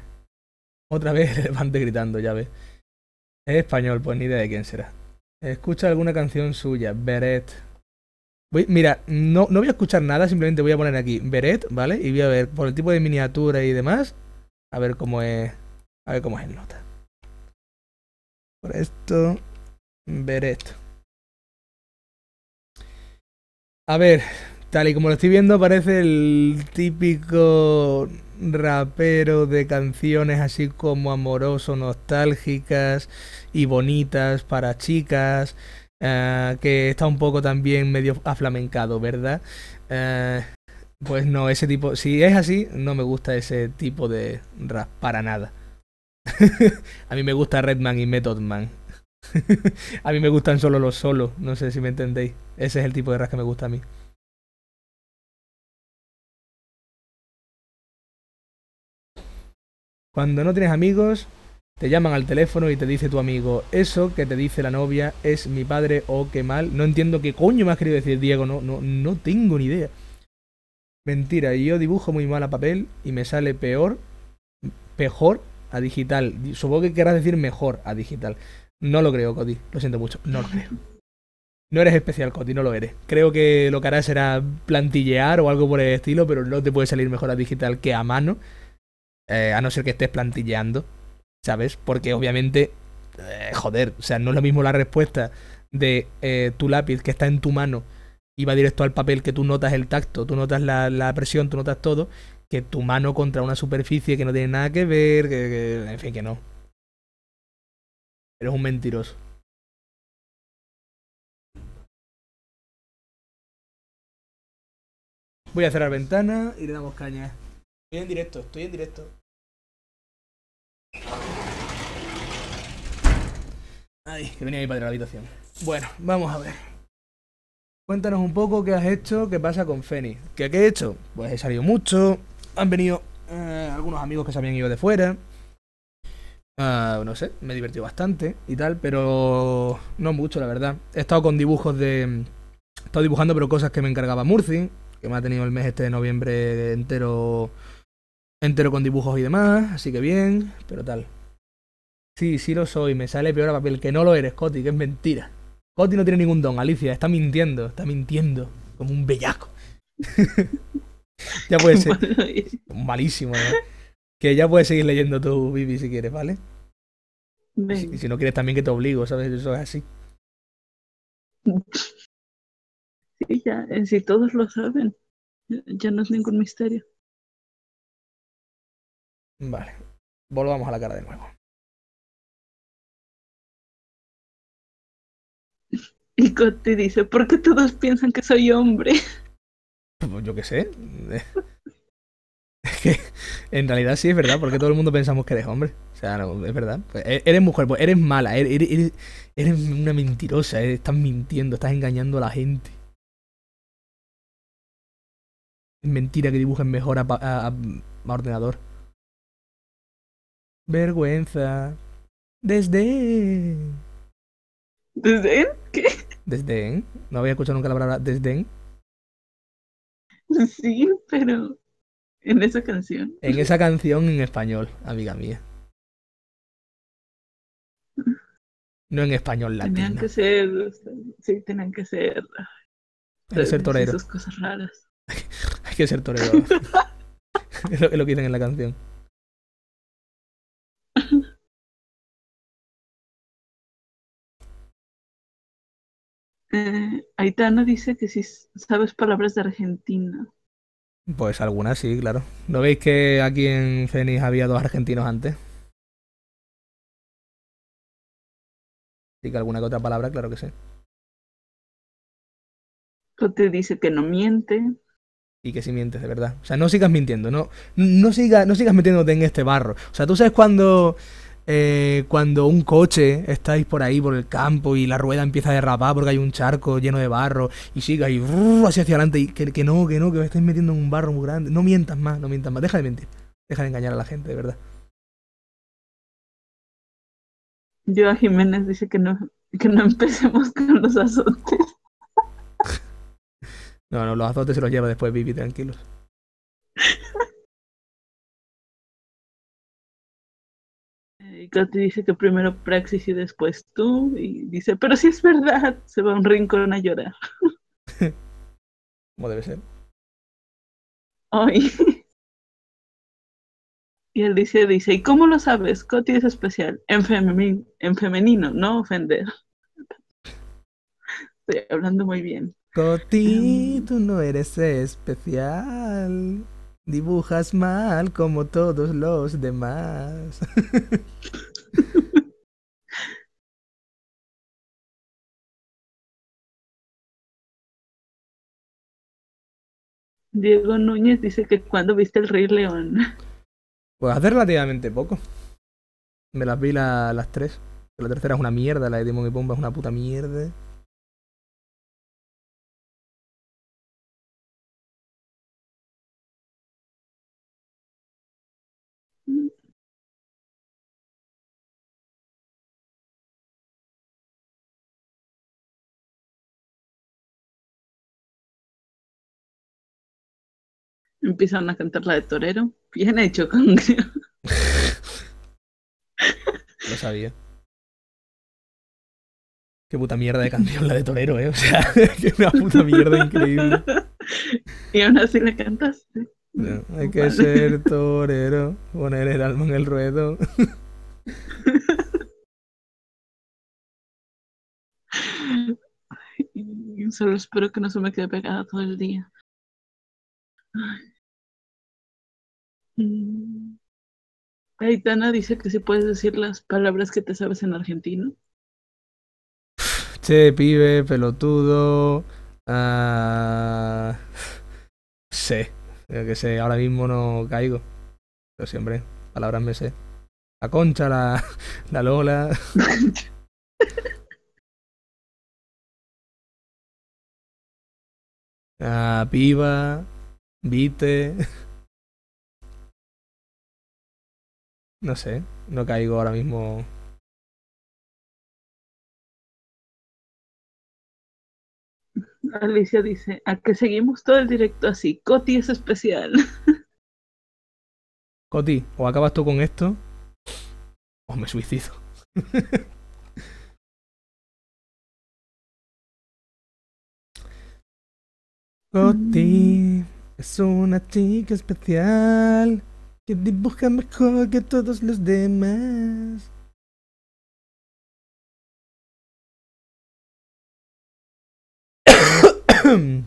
Otra vez el elefante gritando, ya ves. Es español, pues ni idea de quién será. Escucha alguna canción suya, Beret. Mira, no, no voy a escuchar nada, simplemente voy a poner aquí Beret, ¿vale? Y voy a ver por el tipo de miniatura y demás, a ver cómo es a ver cómo es el nota. Por esto, Beret. A ver, tal y como lo estoy viendo, parece el típico rapero de canciones así como amoroso, nostálgicas y bonitas para chicas, uh, que está un poco también medio aflamencado, ¿verdad? Uh, pues no, ese tipo, si es así, no me gusta ese tipo de rap para nada. a mí me gusta Redman y Method Man. a mí me gustan solo los solos, no sé si me entendéis. Ese es el tipo de rap que me gusta a mí. Cuando no tienes amigos, te llaman al teléfono y te dice tu amigo, eso que te dice la novia es mi padre o qué mal. No entiendo qué coño me has querido decir, Diego, no, no, no tengo ni idea. Mentira, yo dibujo muy mal a papel y me sale peor, peor a digital. Supongo que querrás decir mejor a digital. No lo creo, Cody. Lo siento mucho. No lo creo. No eres especial, Cody, no lo eres. Creo que lo que harás será plantillear o algo por el estilo, pero no te puede salir mejor a digital que a mano. Eh, a no ser que estés plantilleando, ¿sabes? Porque obviamente, eh, joder, o sea, no es lo mismo la respuesta de eh, tu lápiz que está en tu mano y va directo al papel que tú notas el tacto, tú notas la presión, tú notas todo, que tu mano contra una superficie que no tiene nada que ver, que, en fin, que no. Eres un mentiroso. Voy a cerrar ventana y le damos caña. Estoy en directo, estoy en directo. Ay, que venía mi padre a la habitación. Bueno, vamos a ver. Cuéntanos un poco qué has hecho, qué pasa con Feni. ¿Qué, ¿Qué he hecho? Pues he salido mucho, han venido eh, algunos amigos que se habían ido de fuera. Uh, no sé, me he divertido bastante y tal, pero no mucho, la verdad. He estado con dibujos de. He estado dibujando, pero cosas que me encargaba Murci, que me ha tenido el mes este de noviembre entero. Entero con dibujos y demás, así que bien, pero tal. Sí, sí lo soy, me sale peor a papel que no lo eres, Coti, que es mentira. Coti no tiene ningún don, Alicia, está mintiendo, está mintiendo, como un bellaco. Ya puedes ser. Malísimo, ¿eh? Que ya puedes seguir leyendo tu Bibi si quieres, ¿vale? Y si no quieres también que te obligo, ¿sabes? Eso es así. Sí, ya, eh, si todos lo saben, ya no es ningún misterio. Vale, volvamos a la cara de nuevo. Y Cotti dice, ¿por qué todos piensan que soy hombre? Pues yo qué sé. Es que en realidad sí es verdad, porque todo el mundo pensamos que eres hombre. O sea, no, es verdad. Pues, e-, eres mujer, pues eres mala, eres, eres, una mentirosa, estás mintiendo, estás engañando a la gente. Es mentira que dibujen mejor a, a, ordenador. Vergüenza. Desde. ¿Desdén? ¿Qué? Desdén. No había escuchado nunca la palabra desdén. Sí, pero en esa canción. En esa canción en español, amiga mía. No en español latino. Tenían que ser, sí, tenían que ser. Hay que ser torero. Esas cosas raras. Hay que ser torero. es, lo, que dicen en la canción. Eh, Aitana dice que si sabes palabras de Argentina. Pues algunas sí, claro. ¿No veis que aquí en Fénix había dos argentinos antes? Así que alguna que otra palabra, claro que sí. te dice que no miente. Y que sí mientes, de verdad. O sea, no sigas mintiendo, no, no, sigas, no sigas metiéndote en este barro. O sea, tú sabes cuando, eh, cuando un coche estáis por ahí, por el campo, y la rueda empieza a derrapar porque hay un charco lleno de barro, y sigas y así hacia adelante, y que, que no, que no, que me estáis metiendo en un barro muy grande. No mientas más, no mientas más. Deja de mentir. Deja de engañar a la gente, de verdad. Yo a Jiménez dice que no, que no empecemos con los azotes. No, no, los azotes se los lleva después Vivi, tranquilos. Y Katy dice que primero Praxis y después tú. Y dice, pero si es verdad, se va a un rincón a llorar. Como debe ser. Ay. Y él dice, dice, ¿y cómo lo sabes? Coti es especial. En, femenino, en femenino, no ofender. Estoy hablando muy bien. Coti, tú no eres especial. Dibujas mal como todos los demás. Diego Núñez dice que cuando viste el Rey León. Pues hace relativamente poco. Me las vi las tres. La tercera es una mierda, la de Timon y Pumba es una puta mierda. Empiezan a cantar la de Torero. Bien hecho, Congrio. Lo sabía. Qué puta mierda de canción la de Torero, eh. O sea, qué una puta mierda increíble. Y aún así la cantaste. hay que ser torero, poner el alma en el ruedo. Solo espero que no se me quede pegada todo el día. Mm. Aitana dice que si puedes decir las palabras que te sabes en argentino. Che, pibe, pelotudo. Uh... Sé, que sé, ahora mismo no caigo. Pero siempre, palabras me sé. La concha, la, la Lola. ah, piba, vite. No sé, no caigo ahora mismo. Alicia dice, ¿a que seguimos todo el directo así? Coti es especial. Coti, o acabas tú con esto, o me suicido. Coti es una chica especial que dibuja mejor que todos los demás.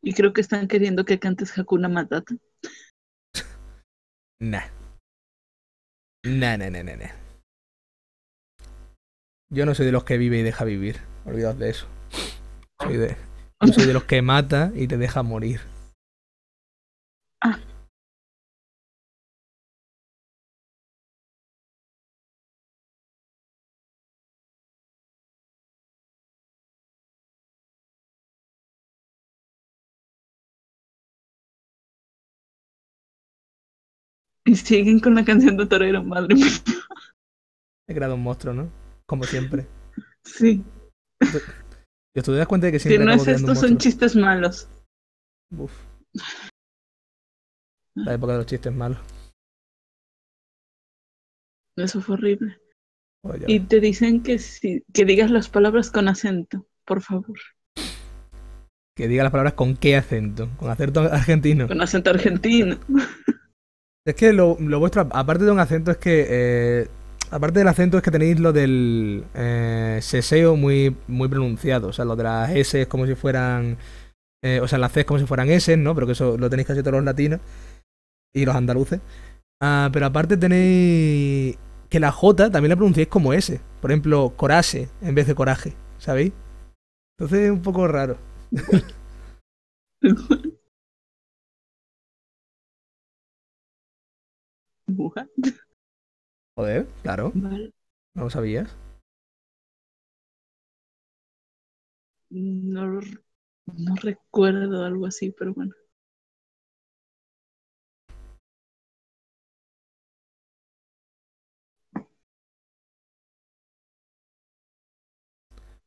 Y creo que están queriendo que cantes Hakuna Matata. Nah. Nah, nah, nah, nah, Yo no soy de los que vive y deja vivir. Olvidad de eso. Soy de, yo soy de los que mata y te deja morir. Ah. Y siguen con la canción de Torero, madre mía. He creado un monstruo, ¿no? Como siempre. Sí. Y tú te das cuenta de que siempre. Si no es esto, son chistes malos. Uf. La época de los chistes malos. Eso fue horrible. y te dicen que, si, que digas las palabras con acento, por favor. que diga las palabras con qué acento. Con acento argentino. Con acento argentino. Es que lo, vuestro, aparte de un acento, es que. Eh, aparte del acento, es que tenéis lo del eh, seseo muy, muy pronunciado. O sea, lo de las S es como si fueran. Eh, o sea, las C es como si fueran S, ¿no? Pero que eso lo tenéis casi todos los latinos y los andaluces. Ah, pero aparte tenéis que la J también la pronunciáis como S. Por ejemplo, coraje en vez de coraje, ¿sabéis? Entonces es un poco raro. Joder, claro. ¿No lo sabías? No, no recuerdo algo así, pero bueno.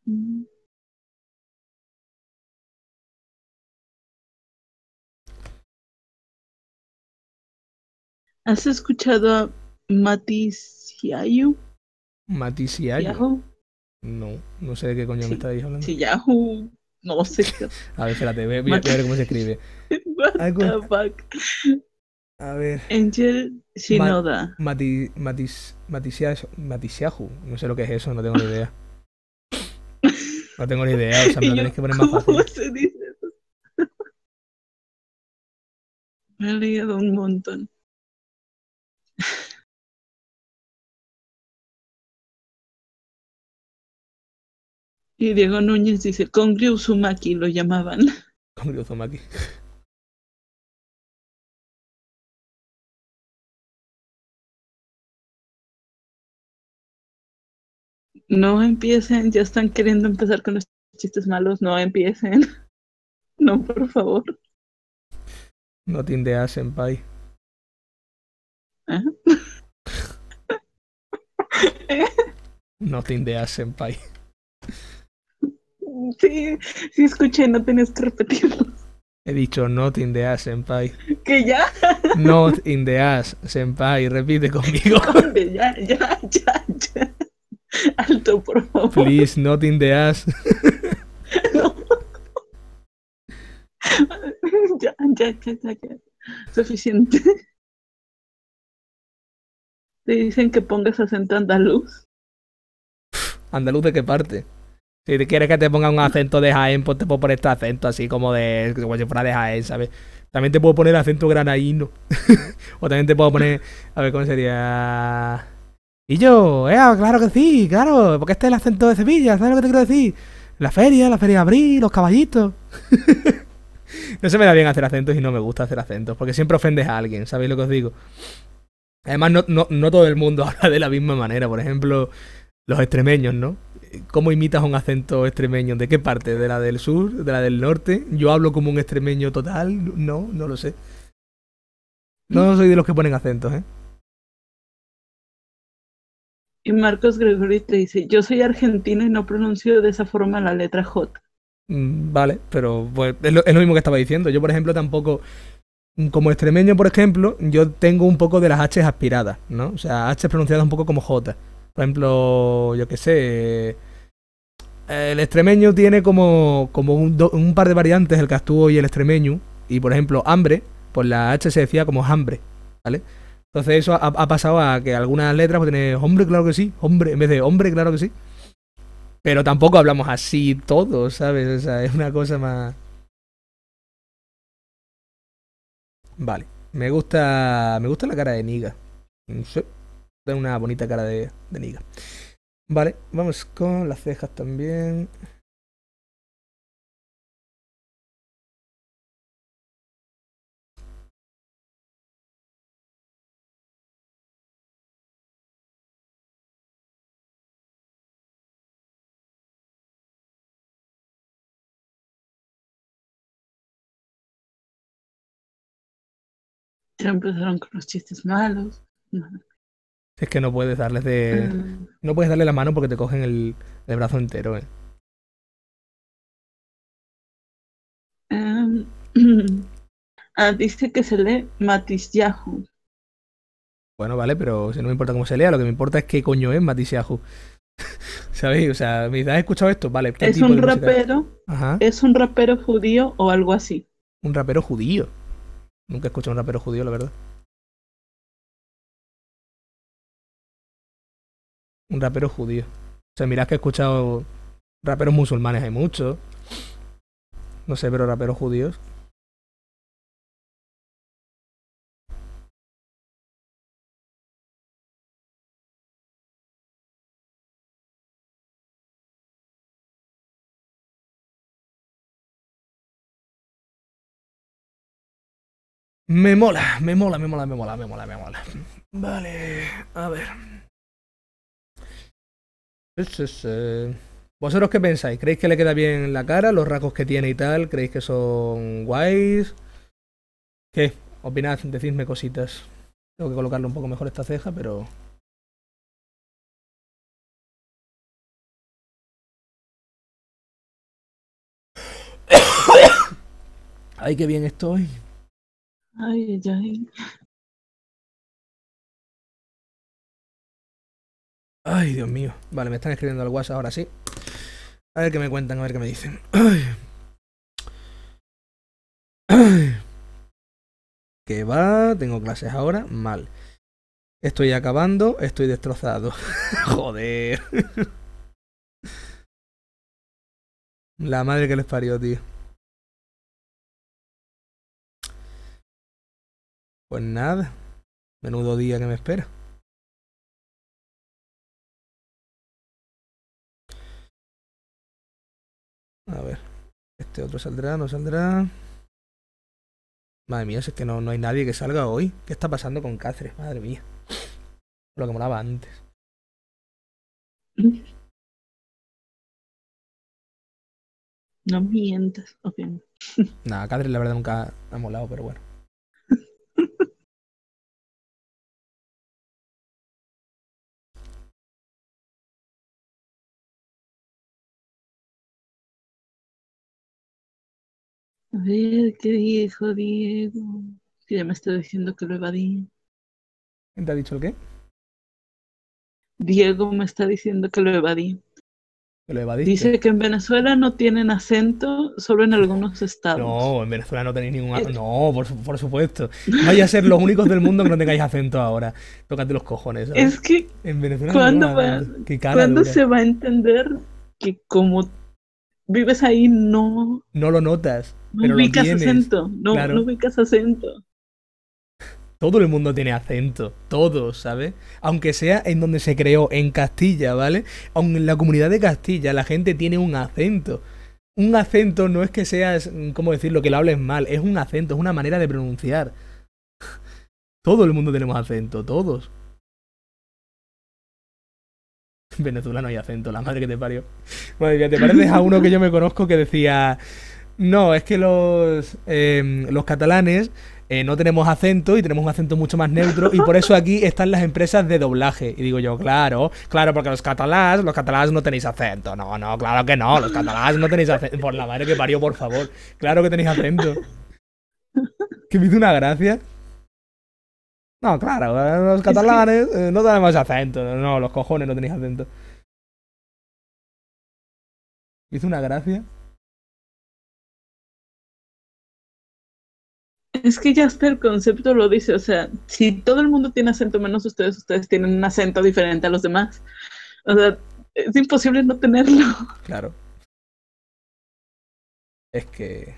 Mm. ¿Has escuchado a Matisiayu? ¿Matisiayu? No, no sé de qué coño me estáis hablando. Yahoo, no sé. a ver, espérate, voy, a, ver cómo se escribe. What the fuck? A ver. Angel Shinoda. Mati, matis, Matisiahu. No sé lo que es eso, no tengo ni idea. No tengo ni idea, o sea, me lo tenéis que poner más fácil. ¿Cómo se dice eso? me he leído un montón. Y Diego Núñez dice, con Uzumaki lo llamaban. Con Uzumaki. No empiecen, ya están queriendo empezar con los chistes malos, no empiecen. No, por favor. No tindeas, senpai. ¿Eh? no tindeas, senpai. Sí, sí escuché, no tenías que repetirlo. He dicho not in the ass, senpai. ¿Que ya? Not in the ass, senpai. Repite conmigo. Ya, ya, ya, ya. Alto, por favor. Please, not in the ass. No. Ya, ya, ya, ya, ya. Suficiente. Te dicen que pongas acento andaluz. ¿Andaluz de qué parte? Si quieres que te ponga un acento de Jaén, pues te puedo poner este acento así como de como si fuera de Jaén, ¿sabes? También te puedo poner acento granadino. o también te puedo poner, a ver cómo sería. Y yo, eh, claro que sí, claro, porque este es el acento de Sevilla, ¿sabes lo que te quiero decir? La feria, la feria de abril, los caballitos. no se me da bien hacer acentos y no me gusta hacer acentos, porque siempre ofendes a alguien, ¿sabéis lo que os digo? Además, no todo el mundo habla de la misma manera. Por ejemplo, los extremeños, ¿no? ¿Cómo imitas un acento extremeño? ¿De qué parte? ¿De la del sur? ¿De la del norte? ¿Yo hablo como un extremeño total? No, no lo sé. No soy de los que ponen acentos, ¿eh? Y Marcos Gregory te dice, yo soy argentino y no pronuncio de esa forma la letra J. Mm, vale, pero pues, es, lo, mismo que estaba diciendo. Yo, por ejemplo, tampoco, como extremeño, por ejemplo, yo tengo un poco de las H aspiradas, ¿no? O sea, H pronunciadas un poco como J. Por ejemplo, yo qué sé. El extremeño tiene como, como un, par de variantes, el castúo y el extremeño. Y por ejemplo, hambre, pues la H se decía como hambre, ¿vale? Entonces eso ha, pasado a que algunas letras pues tienen hombre, claro que sí, hombre, en vez de hombre, claro que sí. Pero tampoco hablamos así todos, ¿sabes? O sea, es una cosa más... Vale, me gusta, me gusta la cara de Niga. No sé. Tiene una bonita cara de, de niga. Vale, vamos con las cejas también. Ya empezaron con los chistes malos. Es que no puedes darles de. Mm. No puedes darle la mano porque te cogen el, el brazo entero, eh. Um, ah, dice que se lee Yahoo. Bueno, vale, pero si no me importa cómo se lea, lo que me importa es qué coño es Yahoo. ¿Sabéis? O sea, me ¿has escuchado esto? Vale. ¿qué ¿Es tipo un de rapero? Ajá. ¿Es un rapero judío o algo así? Un rapero judío. Nunca he escuchado a un rapero judío, la verdad. Un rapero judío. O sea, mirad que he escuchado raperos musulmanes, hay muchos. No sé, pero raperos judíos. Me mola, me mola, me mola, me mola, me mola, me mola. Vale, a ver. Eh, ¿Vosotros qué pensáis? ¿Creéis que le queda bien la cara, los rasgos que tiene y tal? ¿Creéis que son guays? ¿Qué? Opinad, decidme cositas. Tengo que colocarle un poco mejor esta ceja, pero... Ay, qué bien estoy. Ay, ay. Ay, Dios mío. Vale, me están escribiendo al WhatsApp ahora sí. A ver qué me cuentan, a ver qué me dicen. Ay. Ay. Que va, tengo clases ahora, mal. Estoy acabando, estoy destrozado. Joder. La madre que les parió, tío. Pues nada. Menudo día que me espera. A ver. Este otro saldrá, no saldrá. Madre mía, si es que no, no hay nadie que salga hoy. ¿Qué está pasando con Cáceres? Madre mía. Lo que molaba antes. No mientas. Ok. Nada, Cáceres la verdad nunca ha molado, pero bueno. A ver, ¿qué dijo Diego? Que ya me está diciendo que lo evadí. ¿Quién te ha dicho el qué? Diego me está diciendo que lo evadí. Que lo evadiste. Dice que en Venezuela no tienen acento, solo en algunos estados. No, en Venezuela no tenéis ningún... ac- No, por, por supuesto. Vais a ser los únicos del mundo que no tengáis acento ahora. Tócate los cojones. ¿sabes? Es que, En Venezuela ¿cuándo no va- tenemos acento. Qué cara ¿cuándo se va a entender que como vives ahí no, No lo notas, no ubicas acento? No, claro. no ubicas acento. Todo el mundo tiene acento, todos, ¿sabes? Aunque sea en donde se creó, en Castilla, ¿vale? Aun en la comunidad de Castilla la gente tiene un acento. Un acento no es que seas, ¿cómo decirlo? Que lo hables mal, es un acento, es una manera de pronunciar. Todo el mundo tenemos acento, todos. En Venezuela no hay acento, la madre que te parió. Madre mía, te pareces a uno que yo me conozco que decía, no, es que los, em, los catalanes eh, no tenemos acento y tenemos un acento mucho más neutro y por eso aquí están las empresas de doblaje. Y digo yo, claro, claro, porque los catalanes, los no tenéis acento. No, no, claro que no, los catalanes no tenéis acento. Por la madre que parió, por favor. Claro que tenéis acento. Que me hizo una gracia. No, claro, eh, los catalanes eh, no tenemos acento. No, los cojones no tenéis acento. Me hizo una gracia. Es que ya hasta el concepto lo dice, o sea, si todo el mundo tiene acento menos ustedes, ustedes tienen un acento diferente a los demás. O sea, es imposible no tenerlo. Claro. Es que.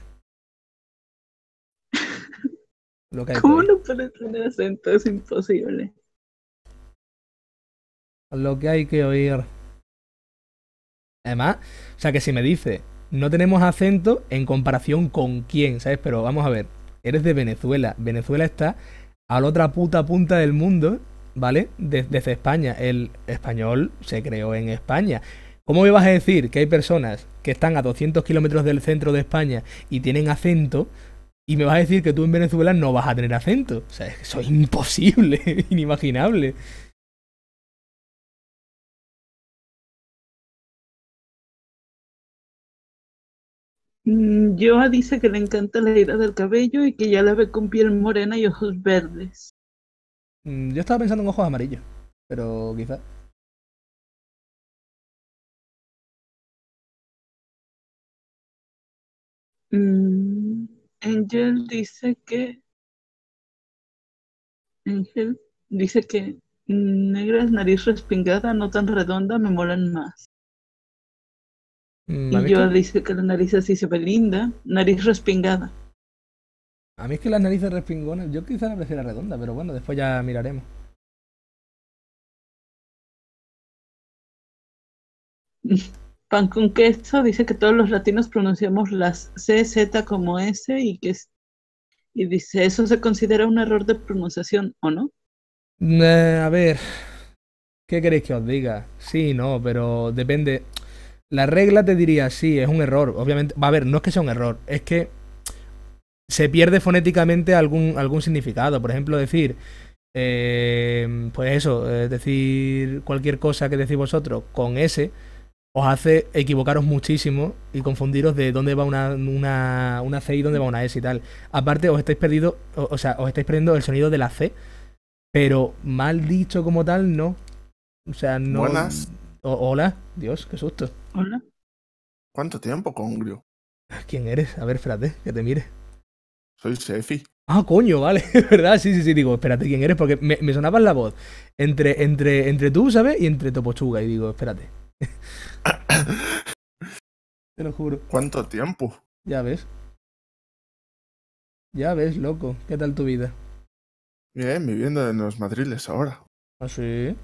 Lo que ¿Cómo no puedes tener acento? Es imposible. Lo que hay que oír. Además, o sea que si me dice, no tenemos acento en comparación con quién, ¿sabes? Pero vamos a ver, eres de Venezuela. Venezuela está a la otra puta punta del mundo, ¿vale? De- desde España. El español se creó en España. ¿Cómo me vas a decir que hay personas que están a 200 kilómetros del centro de España y tienen acento? Y me vas a decir que tú en Venezuela no vas a tener acento. O sea, eso es imposible, inimaginable. Mm, Joa dice que le encanta la idea del cabello y que ya la ve con piel morena y ojos verdes. Mm, yo estaba pensando en ojos amarillos, pero quizás. Mm, Angel dice que. Angel dice que negras, nariz respingada, no tan redonda, me molan más. Mm, Y yo que- dice que la nariz así se ve linda, nariz respingada. A mí es que las narices respingonas, yo quizá la prefiero redonda, pero bueno, después ya miraremos. Pan con queso dice que todos los latinos pronunciamos las CZ como S y que es- y dice eso se considera un error de pronunciación o no. Eh, a ver, ¿qué queréis que os diga? Sí, no, pero depende. La regla te diría, sí, es un error. Obviamente, va a ver, no es que sea un error, es que se pierde fonéticamente algún, algún significado. Por ejemplo, decir, eh, pues eso, eh, decir cualquier cosa que decís vosotros con S os hace equivocaros muchísimo y confundiros de dónde va una, una, una C y dónde va una S y tal. Aparte, os estáis perdido, o, o sea, os estáis perdiendo el sonido de la C, pero mal dicho como tal, no. O sea, no. Buenas. O- hola, Dios, qué susto. Hola. ¿Cuánto tiempo, Congrio? ¿Quién eres? A ver, espérate, que te mire. Soy Sefi. Ah, coño, vale, es verdad, sí, sí, sí, digo, espérate, ¿quién eres? Porque me, me sonaba la voz entre, entre, entre tú, ¿sabes? Y entre Topochuga, y digo, espérate. Te lo juro. ¿Cuánto tiempo? Ya ves. Ya ves, loco. ¿Qué tal tu vida? Bien, viviendo en los madriles ahora. ¿Ah, sí?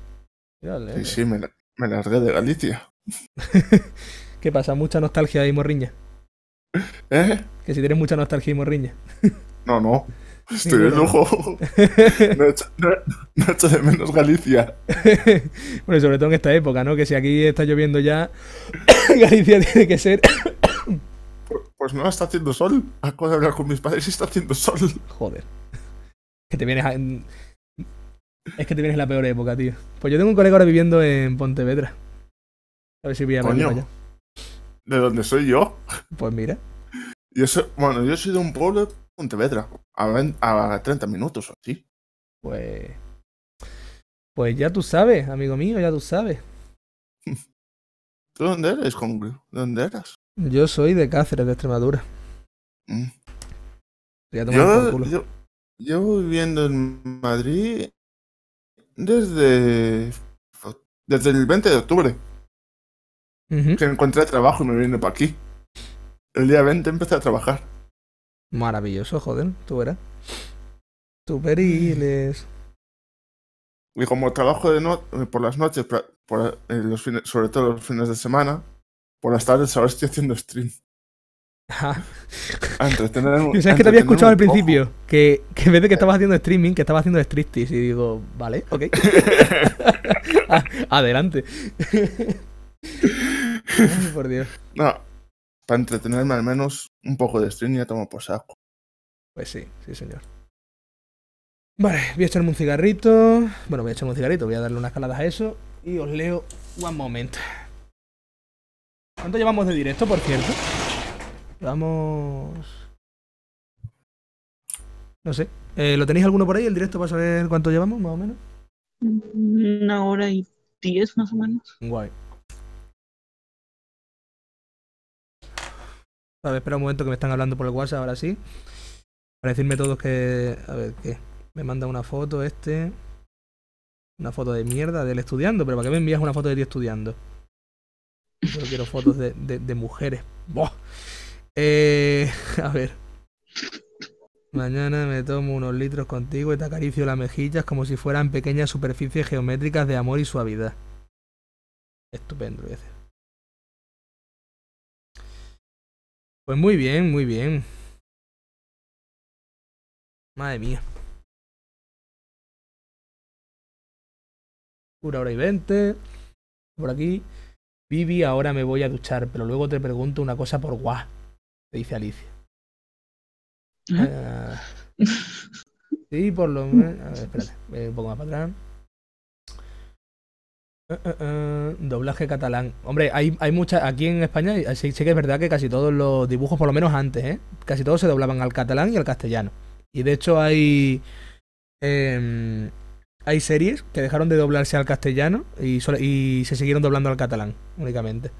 Mírale. Sí, sí, me, me largué de Galicia. ¿Qué pasa? ¿Mucha nostalgia y morriña? ¿Eh? Que si tienes mucha nostalgia y morriña. No, no. Estoy de lujo. No echo, no, no echo de menos Galicia. bueno, y sobre todo en esta época, ¿no? Que si aquí está lloviendo ya, Galicia tiene que ser... Pues no, está haciendo sol. Acabo de hablar con mis padres y está haciendo sol. Joder. Que te vienes a... Es que te vienes en la peor época, tío. Pues yo tengo un colega ahora viviendo en Pontevedra. A ver si voy a verlo Coño. allá. ¿De dónde soy yo? Pues mira. Yo soy, bueno, yo soy de un pueblo de Pontevedra. A, a 30 minutos o así. Pues... Pues ya tú sabes, amigo mío, ya tú sabes. ¿Tú dónde eres, Congrio? ¿De dónde eras? Yo soy de Cáceres, de Extremadura. Mm. Ya Yo, culo. yo llevo viviendo en Madrid desde desde el 20 de octubre Ujú. que encontré trabajo y me vine para aquí. El día 20 empecé a trabajar. Maravilloso, joder, tú verás. Tú periles. Y como trabajo de no- por las noches, por, eh, los fines- sobre todo los fines de semana, por las tardes ahora estoy haciendo stream. Ajá. A entretenerme. ¿Sabes que te había escuchado al principio? Que, que en vez de que estabas haciendo streaming, que estabas haciendo striptease. Y digo, vale, ok. Ah, Adelante. Ay, por Dios. No, para entretenerme al menos un poco de stream y ya tomo por saco. Pues sí, sí, señor. Vale, voy a echarme un cigarrito. Bueno, voy a echarme un cigarrito, voy a darle unas caladas a eso. Y os leo one moment. ¿Cuánto llevamos de directo, por cierto? Llevamos. No sé. Eh, ¿Lo tenéis alguno por ahí, el directo, para saber cuánto llevamos, más o menos? Una hora y diez más o menos. Guay. A ver, espera un momento que me están hablando por el WhatsApp, ahora sí. Para decirme todos que... A ver, ¿qué? Me manda una foto este... Una foto de mierda de él estudiando, pero ¿para qué me envías una foto de ti estudiando? Yo quiero fotos de, mujeres. ¡Buah! Eh, a ver. Mañana me tomo unos litros contigo y te acaricio las mejillas como si fueran pequeñas superficies geométricas de amor y suavidad. Estupendo, voy a decir. Pues muy bien, muy bien. Madre mía. Una hora y veinte. Por aquí. Vivi, ahora me voy a duchar, pero luego te pregunto una cosa por guá. Te dice Alicia. ¿Eh? Ah, sí, por lo menos. A ver, espérate. voy un poco más para atrás. Eh, doblaje catalán. Hombre, hay, hay mucha. Aquí en España sí, sí que es verdad que casi todos los dibujos, por lo menos antes, ¿eh? Casi todos se doblaban al catalán y al castellano. Y de hecho hay. em, hay series que dejaron de doblarse al castellano y, solo- y se siguieron doblando al catalán únicamente.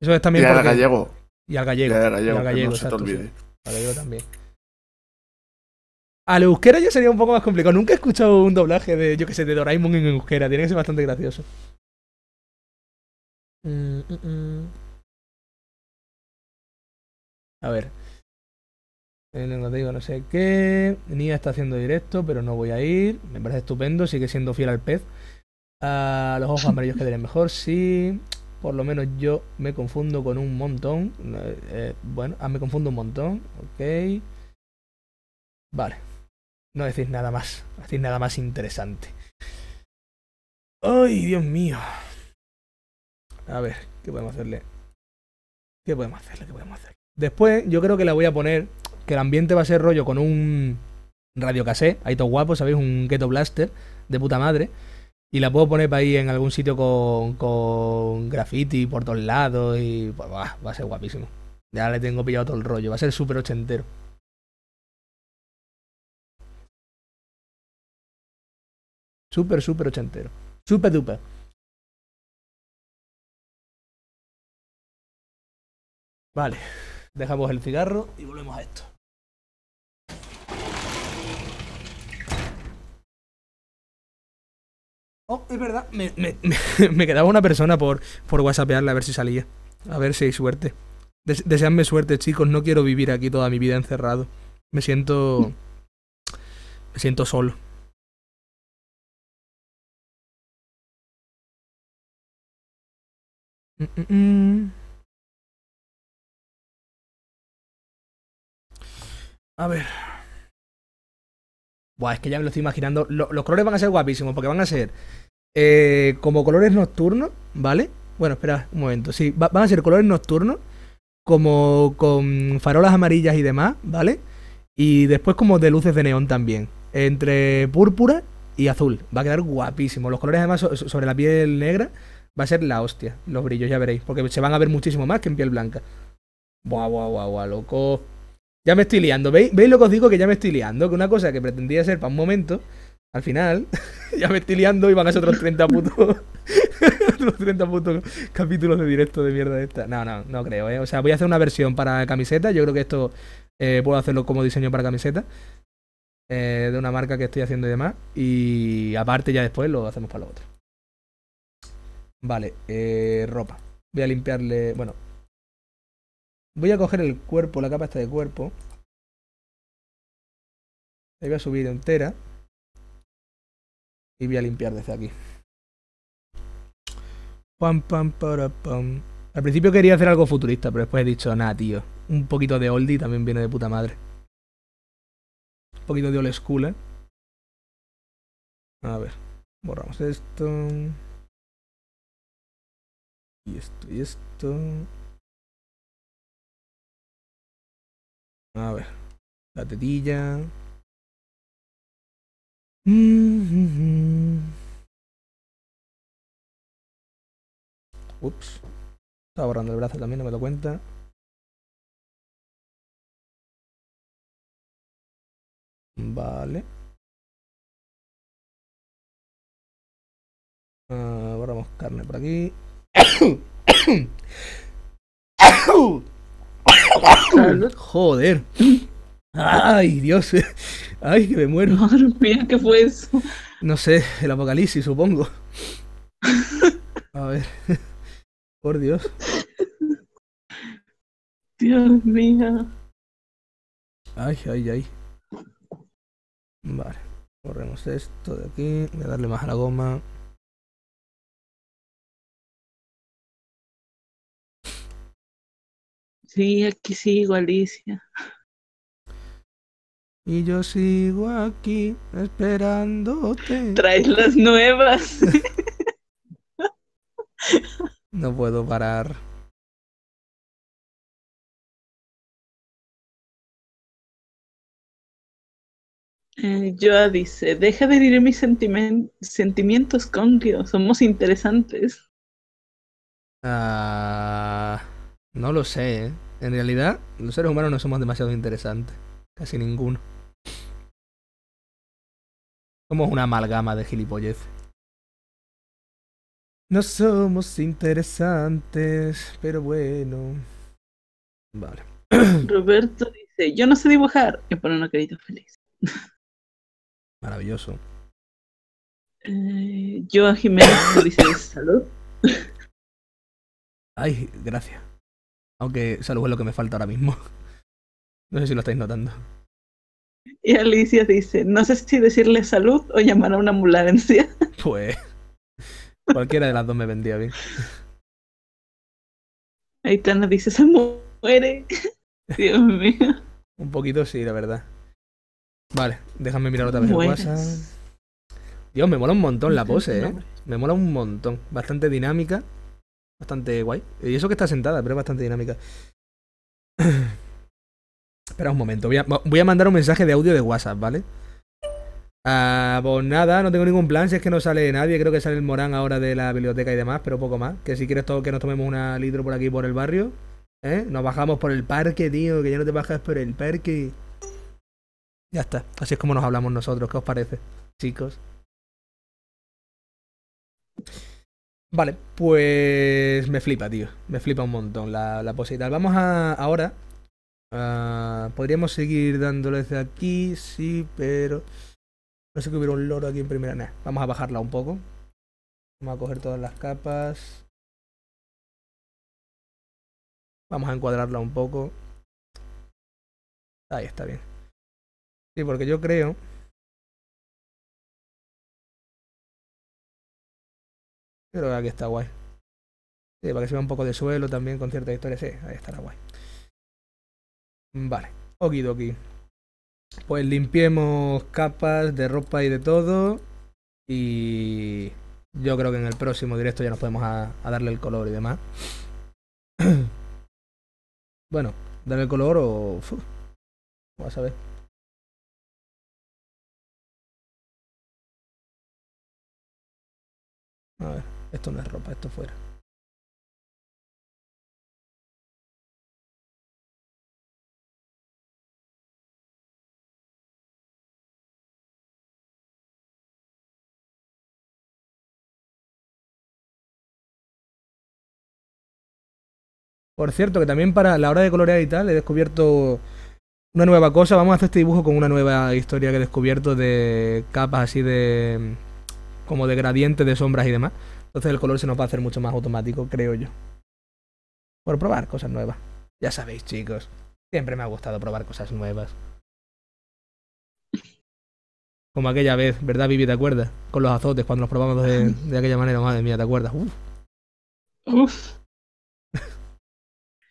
Eso es Y también al porque- gallego. y al Y gallego. al y gallego, al que gallego, no se te exacto, sí. olvide. Vale, yo también. Al euskera ya sería un poco más complicado. Nunca he escuchado un doblaje de, yo que sé, de Doraemon en euskera. Tiene que ser bastante gracioso. Mm, mm, mm. A ver. No digo no sé qué. Nia está haciendo directo, pero no voy a ir. Me parece estupendo. Sigue siendo fiel al pez. A los ojos amarillos quedarían mejor, sí. Por lo menos yo me confundo con un montón. Eh, bueno, ah, me confundo un montón. Ok. Vale. No decís nada más. No decís nada más interesante. ¡Ay, Dios mío! A ver, ¿qué podemos hacerle? ¿Qué podemos hacerle? ¿Qué podemos hacerle? Después, yo creo que la voy a poner. Que el ambiente va a ser rollo con un radio cassette. Ahí todo guapo, ¿sabéis? Un Ghetto Blaster de puta madre. Y la puedo poner para ahí en algún sitio con, con graffiti por todos lados y pues va, va a ser guapísimo. Ya le tengo pillado todo el rollo, va a ser súper ochentero. Súper, súper ochentero. Súper duper. Vale, dejamos el cigarro y volvemos a esto. Oh, es verdad, me, me, quedaba una persona por, por whatsappearle a ver si salía. A ver si hay suerte. deseadme suerte, chicos. No quiero vivir aquí toda mi vida encerrado. Me siento. Me siento solo. Mm, mm, A ver. Buah, es que ya me lo estoy imaginando. los colores van a ser guapísimos porque van a ser eh, como colores nocturnos, ¿vale? Bueno, espera un momento. Sí, van a ser colores nocturnos, como con farolas amarillas y demás, ¿vale? Y después como de luces de neón también. Entre púrpura y azul. Va a quedar guapísimo. Los colores además sobre la piel negra va a ser la hostia. Los brillos, ya veréis. Porque se van a ver muchísimo más que en piel blanca. Buah, buah, buah, buah, loco. Ya me estoy liando. ¿Veis? ¿Veis lo que os digo? Que ya me estoy liando. Que una cosa que pretendía ser para un momento, al final, ya me estoy liando y van a ser otros 30 putos. otros 30 putos capítulos de directo de mierda de esta. No, no, no creo, ¿eh? O sea, voy a hacer una versión para camiseta. Yo creo que esto eh, puedo hacerlo como diseño para camiseta. Eh, de una marca que estoy haciendo y demás. Y aparte, ya después lo hacemos para lo otro. Vale, eh, ropa. Voy a limpiarle. Bueno, Voy a coger el cuerpo, la capa esta de cuerpo. La voy a subir entera. Y voy a limpiar desde aquí. Pam, pam, para, pam. Al principio quería hacer algo futurista, pero después he dicho, nada, tío. Un poquito de oldie también viene de puta madre. Un poquito de old school, ¿eh? A ver. Borramos esto. Y esto y esto. A ver. La tetilla. Ups. Estaba borrando el brazo también, no me doy cuenta. Vale. Uh, borramos carne por aquí. Joder. Ay, Dios. Ay, que me muero. Mira, ¿qué fue eso? No sé, el apocalipsis, supongo. A ver. Por Dios. Dios mío. Ay, ay, ay. Vale. Corremos esto de aquí. Voy a darle más a la goma. Sí, aquí sigo, Alicia. Y yo sigo aquí esperándote. Traes las nuevas. no puedo parar. Eh, Joa dice, deja de herir mis sentimientos, Dios. somos interesantes. Ah... No lo sé, ¿eh? En realidad, los seres humanos no somos demasiado interesantes. Casi ninguno. Somos una amalgama de gilipollez. No somos interesantes, pero bueno. Vale. Roberto dice, yo no sé dibujar, y pone una carita feliz. Maravilloso. Eh, yo a Jiménez le dice salud. Ay, gracias. Aunque salud es lo que me falta ahora mismo. No sé si lo estáis notando. Y Alicia dice, no sé si decirle salud o llamar a una ambulancia. Pues cualquiera de las dos me vendría bien. Aitana dice, se muere. Dios mío. Un poquito sí, la verdad. Vale, déjame mirar otra vez el. WhatsApp. Dios, me mola un montón la pose, eh. Me mola un montón. Bastante dinámica. Bastante guay. Y eso que está sentada, pero es bastante dinámica. Espera un momento. Voy a, mandar un mensaje de audio de WhatsApp, ¿vale? Ah, pues nada, no tengo ningún plan. Si es que no sale nadie, creo que sale el Morán ahora de la biblioteca y demás, pero poco más. Que si quieres todo, que nos tomemos una litro por aquí por el barrio. ¿Eh? Nos bajamos por el parque, tío. Que ya no te bajas por el parque. Ya está. Así es como nos hablamos nosotros. ¿Qué os parece, chicos? Vale, pues me flipa, tío. Me flipa un montón la, la pose. Vamos a ahora. ah, podríamos seguir dándole desde aquí, sí, pero. No sé que hubiera un loro aquí en primera. Nah, vamos a bajarla un poco. Vamos a coger todas las capas. Vamos a encuadrarla un poco. Ahí está bien. Sí, porque yo creo. Creo que aquí está guay. Sí, para que se vea un poco de suelo también con cierta historia. Sí, ahí estará guay. Vale, okidoki. Pues limpiemos capas de ropa y de todo. Y yo creo que en el próximo directo ya nos podemos a, darle el color y demás. bueno, darle el color o. uf, Vamos a ver. A ver, esto no es ropa, esto fuera. Por cierto, que también para la hora de colorear y tal he descubierto una nueva cosa. Vamos a hacer este dibujo con una nueva historia que he descubierto de capas así de. como de gradientes de sombras y demás. Entonces el color se nos va a hacer mucho más automático, creo yo. Por probar cosas nuevas. Ya sabéis, chicos. Siempre me ha gustado probar cosas nuevas. Como aquella vez, ¿verdad, Vivi? ¿Te acuerdas? Con los azotes, cuando los probamos de, de aquella manera, madre mía, ¿te acuerdas? Uf, Uf.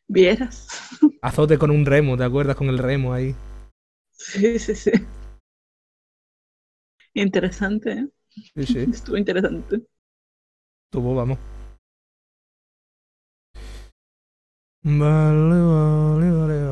Vieras. azote con un remo, ¿te acuerdas? Con el remo ahí. Sí, sí, sí. Interesante, ¿eh? Sí, sí. Estuvo interesante. Tuvo, vamos. Vale, vale, vale, vale, vale.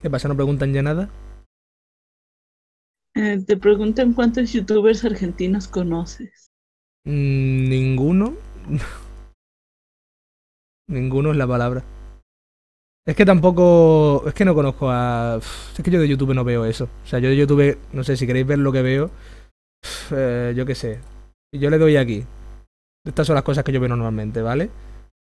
¿Qué pasa? ¿No preguntan ya nada? Eh, te preguntan cuántos youtubers argentinos conoces. Mm, Ninguno. Ninguno es la palabra. Es que tampoco. Es que no conozco a. Es que yo de YouTube no veo eso. O sea, yo de YouTube, no sé si queréis ver lo que veo. eh, yo qué sé. Yo le doy aquí. Estas son las cosas que yo veo normalmente, ¿vale?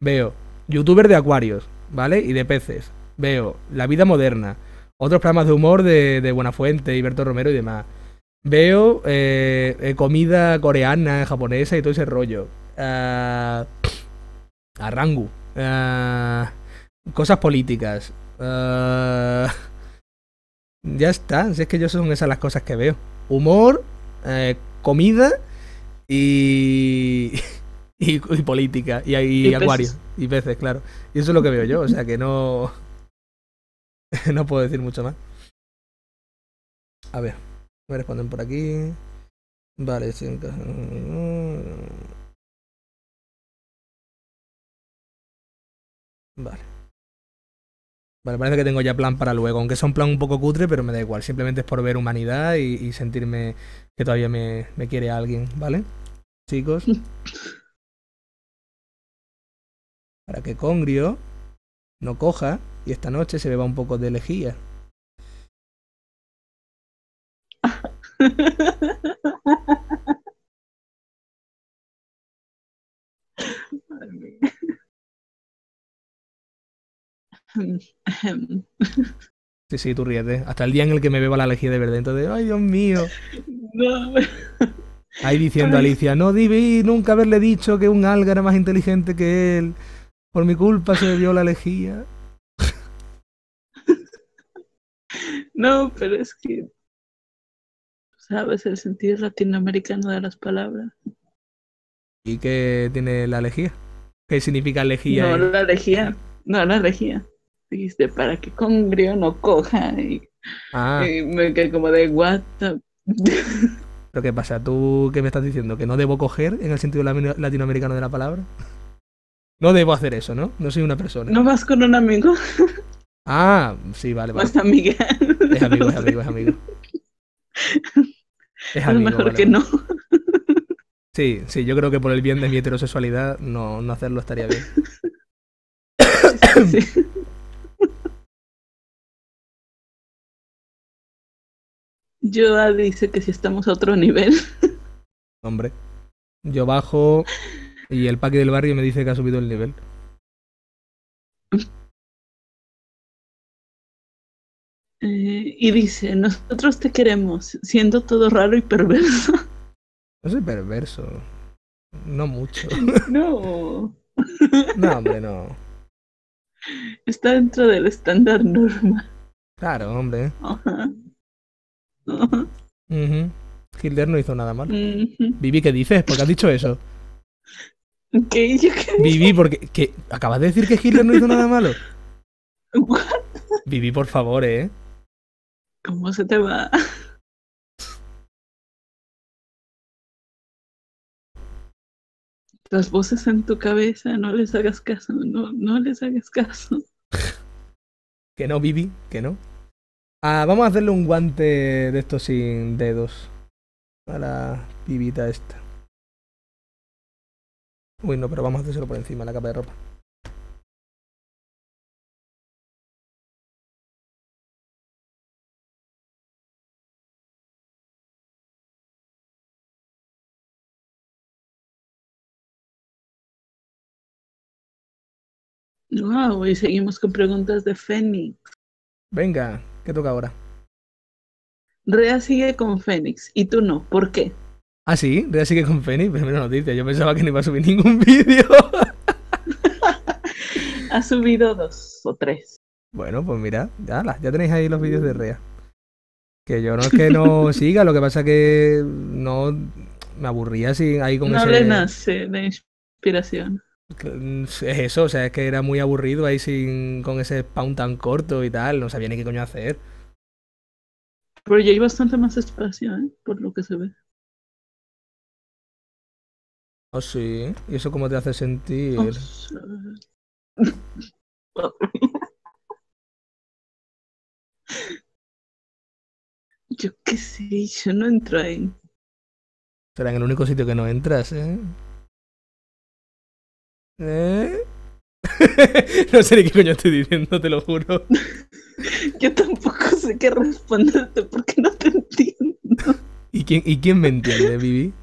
Veo youtuber de acuarios, ¿vale? Y de peces. Veo La Vida Moderna. Otros programas de humor de, de Buenafuente y Berto Romero y demás. Veo eh, eh, comida coreana, japonesa y todo ese rollo. A Rangu. Ah, cosas políticas. Ah, ya está. Si es que yo son esas las cosas que veo. Humor, eh, comida y, y, y política. Y, y, Y acuario. peces. Y peces, claro. Y eso es lo que veo yo. O sea que no... no puedo decir mucho más. A ver. Me responden por aquí. Vale, casa. Vale. Vale, parece que tengo ya plan para luego, aunque sea un plan un poco cutre, pero me da igual. Simplemente es por ver humanidad y, y sentirme que todavía me, me quiere alguien, ¿vale? Chicos. Para que Congrio no coja y esta noche se beba un poco de lejía. Sí, sí, tú ríete. Hasta el día en el que me beba la lejía de verdad. Entonces, ay, Dios mío. No, Ahí diciendo a Alicia, no debí nunca haberle dicho que un alga era más inteligente que él. Por mi culpa se bebió la lejía. no, pero es que sabes el sentido latinoamericano de las palabras. ¿Y qué tiene la lejía? ¿Qué significa lejía? No, la lejía. No, la lejía. Dijiste, para que Congrio no coja. Y, Ah, y me quedé como de what the- ¿pero qué pasa? ¿Tú qué me estás diciendo? ¿Que no debo coger en el sentido latinoamericano de la palabra? No debo hacer eso, ¿no? No soy una persona. ¿No vas con un amigo? Ah, sí, vale, vale. Más amiga. Es amigo, es amigo, es amigo. Es amigo. mejor vale, que no. Sí, sí, yo creo que por el bien de mi heterosexualidad no, no hacerlo estaría bien. Sí. Yoda dice que si estamos a otro nivel. Hombre, yo bajo y el paque del barrio me dice que ha subido el nivel. Eh, y dice, nosotros te queremos, siendo todo raro y perverso. No soy perverso. No mucho. No, No, hombre, no. está dentro del estándar normal. Claro, hombre. Ajá. Ajá. Ujú. Hitler no hizo nada mal. Ujú. Vivi, ¿qué dices? ¿Por qué has dicho eso? ¿Qué? ¿Yo qué? Vivi, porque ¿qué? acabas de decir que Hitler no hizo nada malo. What? Vivi, por favor, ¿eh? ¿Cómo se te va? Las voces en tu cabeza, no les hagas caso, no, no les hagas caso. Que no, Vivi, que no. Ah, vamos a hacerle un guante de estos sin dedos. A la pibita esta. Uy, no, pero vamos a hacérselo por encima, la capa de ropa. Wow, y seguimos con preguntas de Fénix. Venga, ¿qué toca ahora? Rea sigue con Fénix y tú no. ¿Por qué? Ah, sí, Rea sigue con Feni, primera noticia. Yo pensaba que no iba a subir ningún vídeo. Ha subido dos o tres. bueno, pues mira, ya, ya tenéis ahí los vídeos de Rea. Que yo no es que no siga, lo que pasa que no me aburría así ahí con no ese. le nace de inspiración. Es eso, o sea, es que era muy aburrido ahí sin con ese spawn tan corto y tal, no sabía ni qué coño hacer. Pero ya hay bastante más espacio, ¿eh? Por lo que se ve. Oh, sí. ¿Y eso cómo te hace sentir? O sea, Yo qué sé, yo no entro ahí. Será en el único sitio que no entras, ¿eh? ¿Eh? no sé ni qué coño estoy diciendo, te lo juro. Yo tampoco sé qué responderte porque no te entiendo. ¿Y quién, ¿Y quién me entiende, Vivi?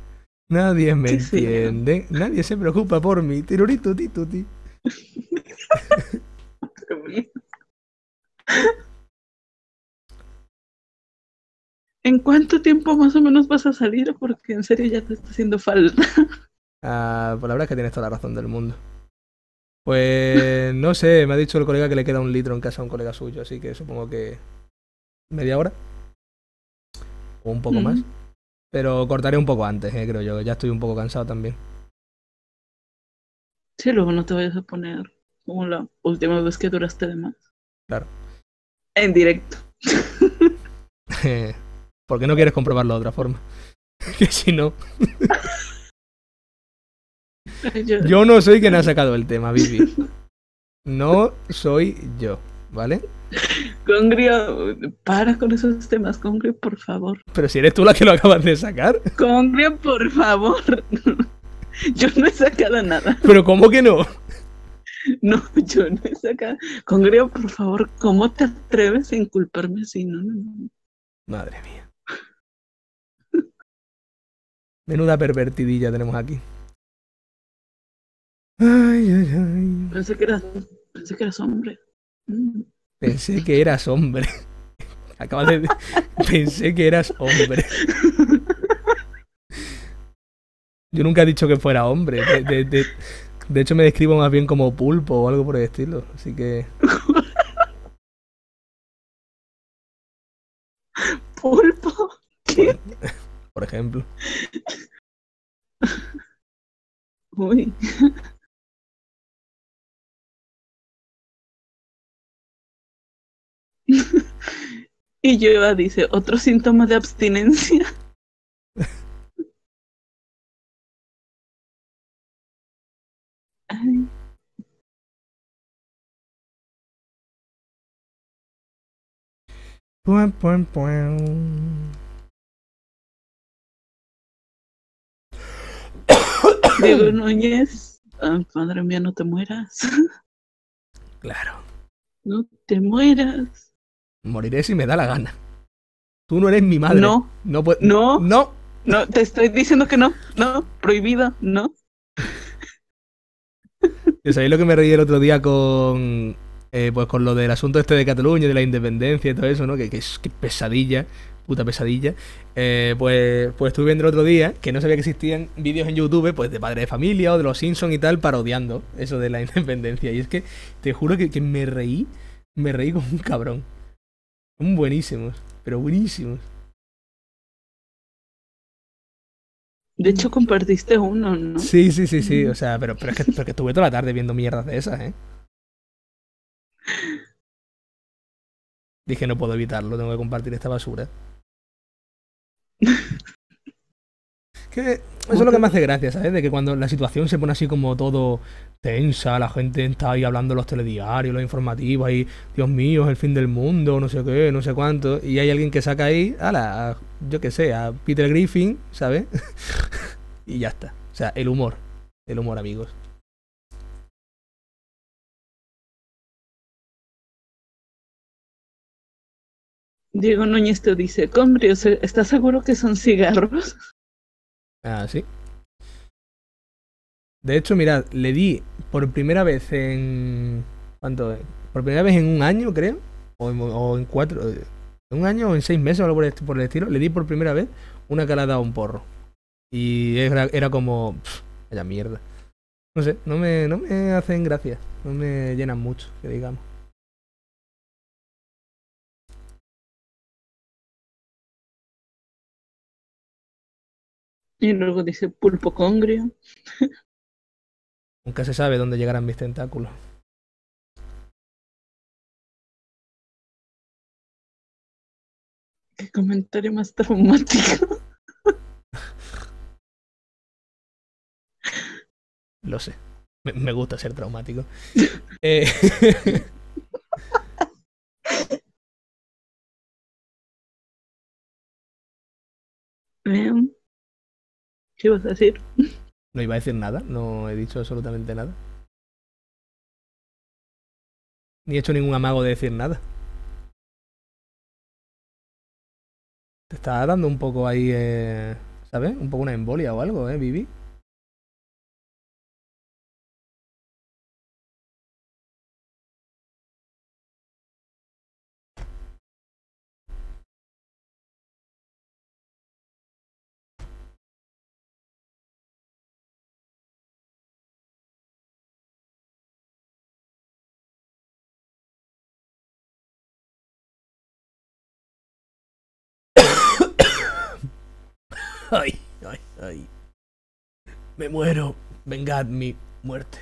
Nadie me entiende. Nadie se preocupa por mí. Tirurito, tituti. ¿En cuánto tiempo más o menos vas a salir? Porque en serio ya te está haciendo falta. Ah, pues la verdad es que tienes toda la razón del mundo. Pues no sé, me ha dicho el colega que le queda un litro en casa a un colega suyo, así que supongo que media hora o un poco más. Pero cortaré un poco antes, eh, creo yo. Ya estoy un poco cansado también. Sí, luego no te vayas a poner como la última vez que duraste de más. Claro. En directo. ¿Por qué no quieres comprobarlo de otra forma? que si no. yo no soy quien ha sacado el tema, Vivi. No soy yo, ¿vale? Congrio, para con esos temas, Congrio, por favor. Pero si eres tú la que lo acabas de sacar. Congrio, por favor. Yo no he sacado nada. Pero ¿cómo que no? No, yo no he sacado. Congrio, por favor, ¿cómo te atreves a inculparme así? No, no, no. Madre mía. Menuda pervertidilla tenemos aquí. Ay, ay, ay. Pensé que eras, pensé que eras hombre. Mm. Pensé que eras hombre. Acabas de. Pensé que eras hombre. Yo nunca he dicho que fuera hombre. De, de, de, hecho, me describo más bien como pulpo o algo por el estilo. Así que. ¿Pulpo? ¿Qué? Por ejemplo. Uy. y yo dice, otro síntoma de abstinencia. Ay. Pum, pum, pum. Diego Núñez, madre mía, no te mueras. Claro. No te mueras. Moriré si me da la gana. Tú no eres mi madre. No. No. No. No. No, te estoy diciendo que no. No, prohibido, no. ¿Sabéis lo que me reí el otro día con. eh, pues con lo del asunto este de Cataluña, de la independencia y todo eso, ¿no? Que, que es que pesadilla, puta pesadilla. Eh, pues, pues estuve viendo el otro día que no sabía que existían vídeos en YouTube, pues de padre de familia o de los Simpsons y tal, parodiando eso de la independencia. Y es que te juro que, que me reí, me reí como un cabrón. Son buenísimos, pero buenísimos. De hecho, compartiste uno, ¿no? Sí, sí, sí, sí. O sea, pero, pero, es que, pero que estuve toda la tarde viendo mierdas de esas, ¿eh? Dije, no puedo evitarlo, tengo que compartir esta basura. que eso es lo que me hace gracia, ¿sabes? De que cuando la situación se pone así como todo tensa, la gente está ahí hablando los telediarios, los informativos, ahí, Dios mío, es el fin del mundo, no sé qué, no sé cuánto, y hay alguien que saca ahí, ala, a- yo qué sé, a Peter Griffin, ¿sabes? y ya está. O sea, el humor, el humor, amigos. Diego Núñez dice, Congrio, ¿se- ¿estás seguro que son cigarros? Ah, sí. De hecho, mirad, le di por primera vez en. ¿Cuánto? Por primera vez en un año, creo. O en, cuatro. En un año o en seis meses o algo por el, estilo. Le di por primera vez una calada a un porro. Y era, era como. pff, vaya mierda. No sé, no me, no me hacen gracia. No me llenan mucho, que digamos. Y luego dice pulpo congrio. Nunca se sabe dónde llegarán mis tentáculos. Qué comentario más traumático. Lo sé. Me, me gusta ser traumático. Eh, ¿Qué ibas a decir? no iba a decir nada, no he dicho absolutamente nada. Ni he hecho ningún amago de decir nada. Te está dando un poco ahí, eh, ¿sabes? Un poco una embolia o algo, ¿eh, Vivi? Ay, ay, ay. Me muero. Vengad mi muerte.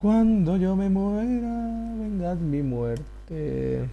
Cuando yo me muera, vengad mi muerte.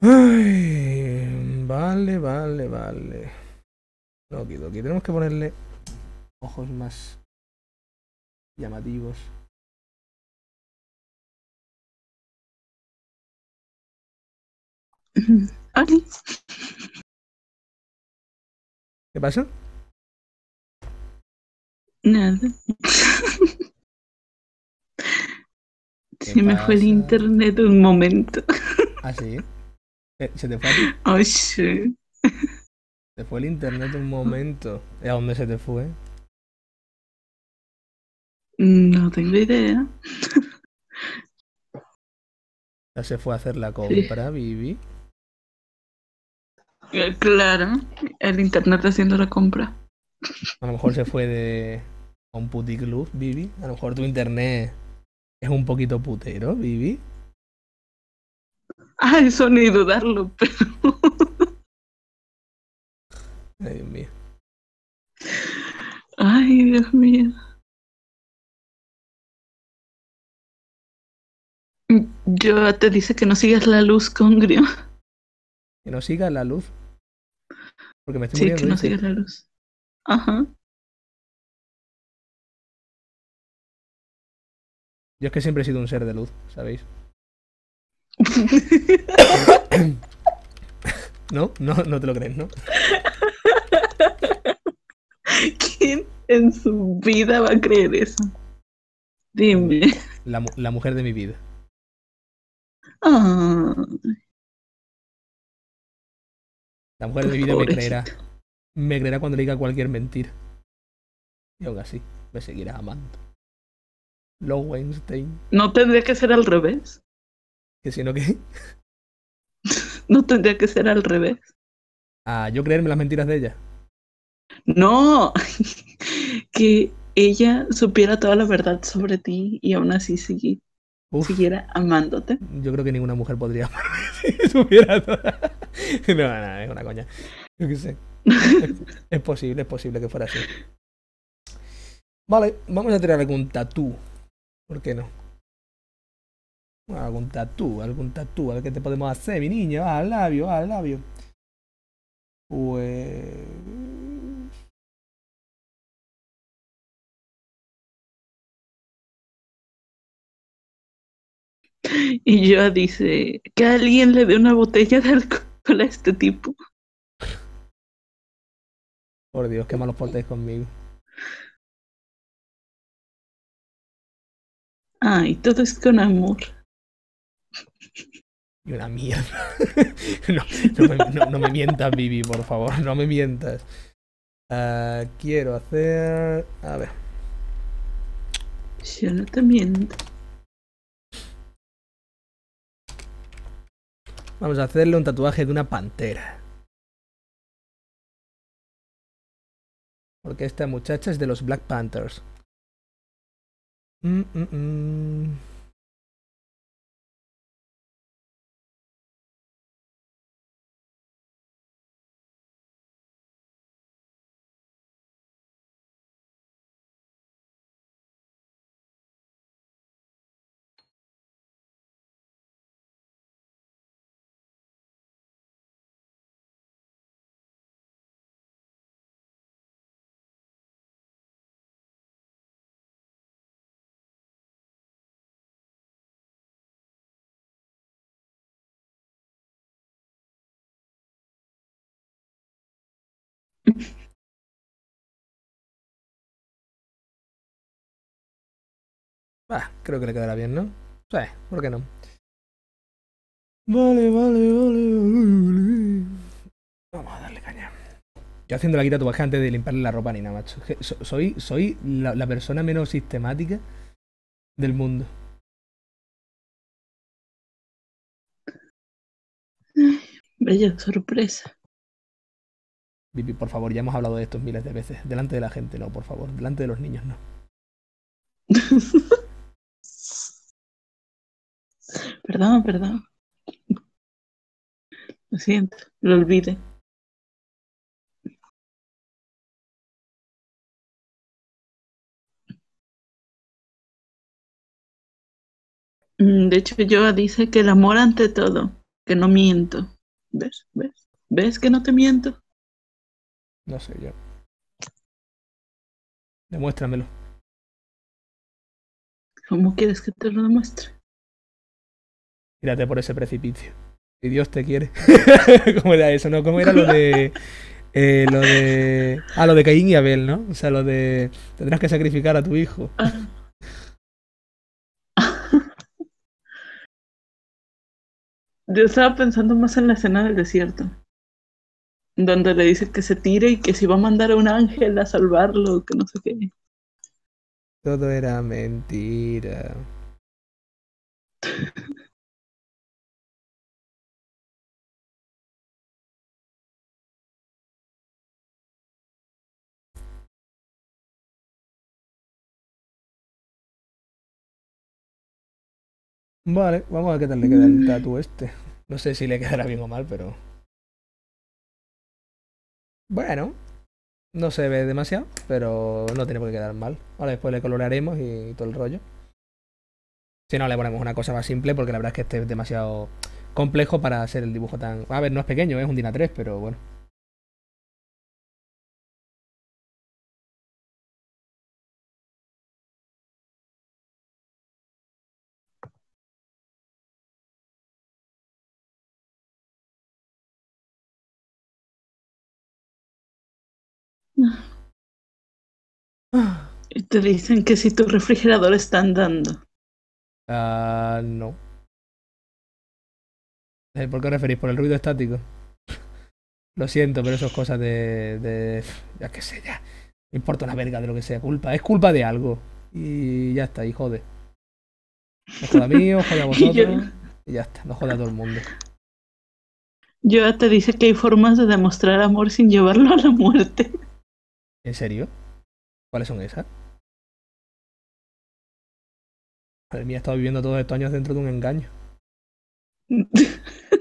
Ay, vale, vale, vale. Loki, Loki. Tenemos que ponerle ojos más llamativos. ¿Qué pasa? nada. ¿Qué Se me fue el internet un momento. ¿Ah, sí? Eh, ¿Se te fue a ti? Ay, sí. Se fue el internet un momento. ¿Y a dónde se te fue? No tengo idea. Ya se fue a hacer la compra, Vivi. Eh, Claro, el internet haciendo la compra. A lo mejor se fue de a un puticlub, Vivi. A lo mejor tu internet es un poquito putero, Vivi. Ay, eso ni dudarlo, pero. Ay, Dios mío. Ay, Dios mío. Yo te dice que no sigas la luz, Congrio. Que no siga la luz. Porque me estoy Sí, muriendo. que no sigas la luz. Ajá. Yo es que siempre he sido un ser de luz, ¿sabéis? ¿No? No, no te lo crees, ¿no? ¿Quién en su vida va a creer eso? Dime. La, la mujer de mi vida. Ah, La mujer de mi vida me creerá. Me creerá cuando le diga cualquier mentira. Y aún así, me seguirá amando. Lowenstein. ¿no tendría que ser al revés? Que si no que. ¿No tendría que ser al revés? Ah, yo creerme las mentiras de ella. No, que ella supiera toda la verdad sobre ti y aún así sigui- siguiera amándote. yo creo que ninguna mujer podría amarme si supiera toda- No, no, es una coña. Yo qué sé. Es, es posible, es posible que fuera así. Vale, vamos a tirar algún tatú. ¿Por qué no? Algún tatú, algún tatú. A ver qué te podemos hacer, mi niño. Va al labio, va al labio. Pues. Y yo dice que alguien le dé una botella de alcohol a este tipo. Por Dios, qué malos portáis conmigo. Ay, todo es con amor. Y una mierda. no, no me, no- no me mientas, Vivi, por favor, no me mientas. Ah, quiero hacer. A ver. Yo no te miento. Vamos a hacerle un tatuaje de una pantera. Porque esta muchacha es de los Black Panthers. Mm, mm, mm. Ah, creo que le quedará bien, ¿no? Sí, ¿por qué no? Vale, vale, vale, vale. Vamos a darle caña. Yo haciendo la quita tu antes de limpiarle la ropa ni nada, macho. Soy, soy la, la persona menos sistemática del mundo. Bella sorpresa. Vivi, por favor, ya hemos hablado de esto miles de veces. Delante de la gente, no, por favor. Delante de los niños, no. perdón, perdón. Lo siento, lo olvide. Mm, de hecho, yo dice que el amor ante todo, que no miento. ¿Ves? ¿Ves? ¿Ves que no te miento? No sé yo. Demuéstramelo. ¿Cómo quieres que te lo demuestre? Tírate por ese precipicio. Si Dios te quiere. ¿Cómo era eso? ¿No? ¿Cómo era lo de. Eh, lo de. Ah, lo de Caín y Abel, ¿no? O sea, lo de. Tendrás que sacrificar a tu hijo. Ah. Yo estaba pensando más en la escena del desierto, donde le dice que se tire y que si va a mandar a un ángel a salvarlo, que no sé qué. Todo era mentira. Vale, vamos a ver qué tal le queda el tatu este. No sé si le quedará bien o mal, pero... Bueno, no se ve demasiado, pero no tiene por qué quedar mal. Ahora después le coloraremos y todo el rollo. Si no, le ponemos una cosa más simple, porque la verdad es que este es demasiado complejo para hacer el dibujo tan... A ver, no es pequeño, es un DIN A3, pero bueno. Te dicen que si tu refrigerador está andando. Ah, no. Eh, ¿Por qué referís? ¿Por el ruido estático? Lo siento, pero eso es cosa de, de. Ya que sé, ya. Me importa una verga de lo que sea. Culpa. Es culpa de algo. Y ya está, y jode. No joda a mí, jode a vosotros. y ya está, no jode a todo el mundo. Yo te dice que hay formas de demostrar amor sin llevarlo a la muerte. ¿En serio? ¿Cuáles son esas? Madre mía, he estado viviendo todos estos años dentro de un engaño.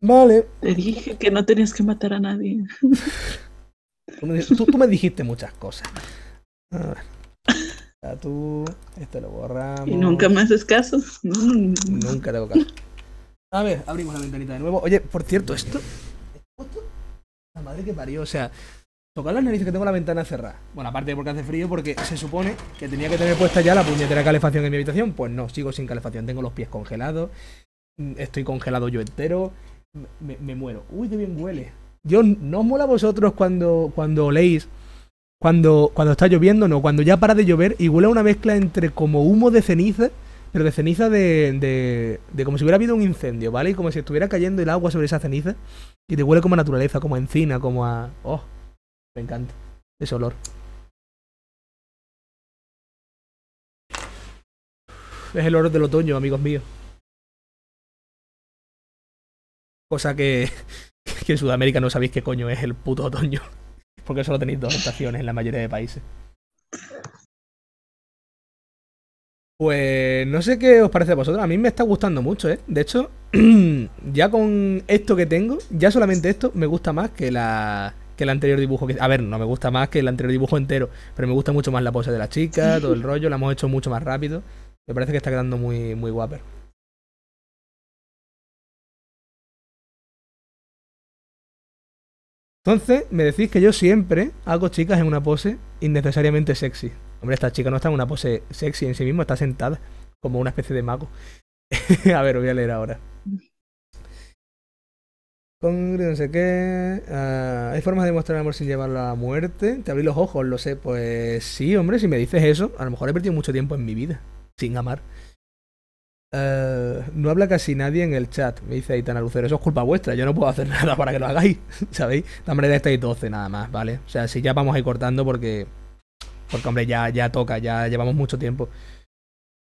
Vale. Te dije que no tenías que matar a nadie. Tú me, dijiste muchas cosas. A ver. tú, este lo borramos. Y nunca me haces caso. Nunca te hago caso. A ver, abrimos la ventanita de nuevo. Oye, por cierto, esto la madre que parió, o sea, tocar las narices que tengo la ventana cerrada. Bueno, aparte de porque hace frío, porque se supone que tenía que tener puesta ya la puñetera calefacción en mi habitación. Pues no, sigo sin calefacción. Tengo los pies congelados. Mm, estoy congelado yo entero. Me, muero. Uy, qué bien huele. Yo no os mola a vosotros cuando, cuando oléis. Cuando, cuando está lloviendo, no, cuando ya para de llover y huele una mezcla entre como humo de ceniza pero de ceniza de, de, como si hubiera habido un incendio, ¿vale? Y como si estuviera cayendo el agua sobre esa ceniza. Y te huele como a naturaleza, como a encina, como a... Oh, me encanta ese olor. Es el olor del otoño, amigos míos. Cosa que, que en Sudamérica no sabéis qué coño es el puto otoño. Porque solo tenéis dos estaciones en la mayoría de países. Pues no sé qué os parece a vosotros. A mí me está gustando mucho, ¿eh? De hecho, ya con esto que tengo, ya solamente esto me gusta más que la que el anterior dibujo. Que, a ver, no me gusta más que el anterior dibujo entero, pero me gusta mucho más la pose de la chica, todo el rollo. La hemos hecho mucho más rápido. Me parece que está quedando muy, muy guapa. Entonces, me decís que yo siempre hago chicas en una pose innecesariamente sexy. Hombre, esta chica no está en una pose sexy en sí misma, está sentada como una especie de mago. a ver, voy a leer ahora. Con no sé qué. Ah, ¿Hay formas de mostrar amor sin llevarlo a la muerte? Te abrí los ojos, lo sé. Pues sí, hombre, si me dices eso, a lo mejor he perdido mucho tiempo en mi vida sin amar. Ah, no habla casi nadie en el chat, me dice Aitana Lucero. Eso es culpa vuestra, yo no puedo hacer nada para que lo hagáis, ¿sabéis? De manera estáis 12 nada más, ¿vale? O sea, si ya vamos a ir cortando porque. Porque, hombre, ya, ya toca, ya llevamos mucho tiempo.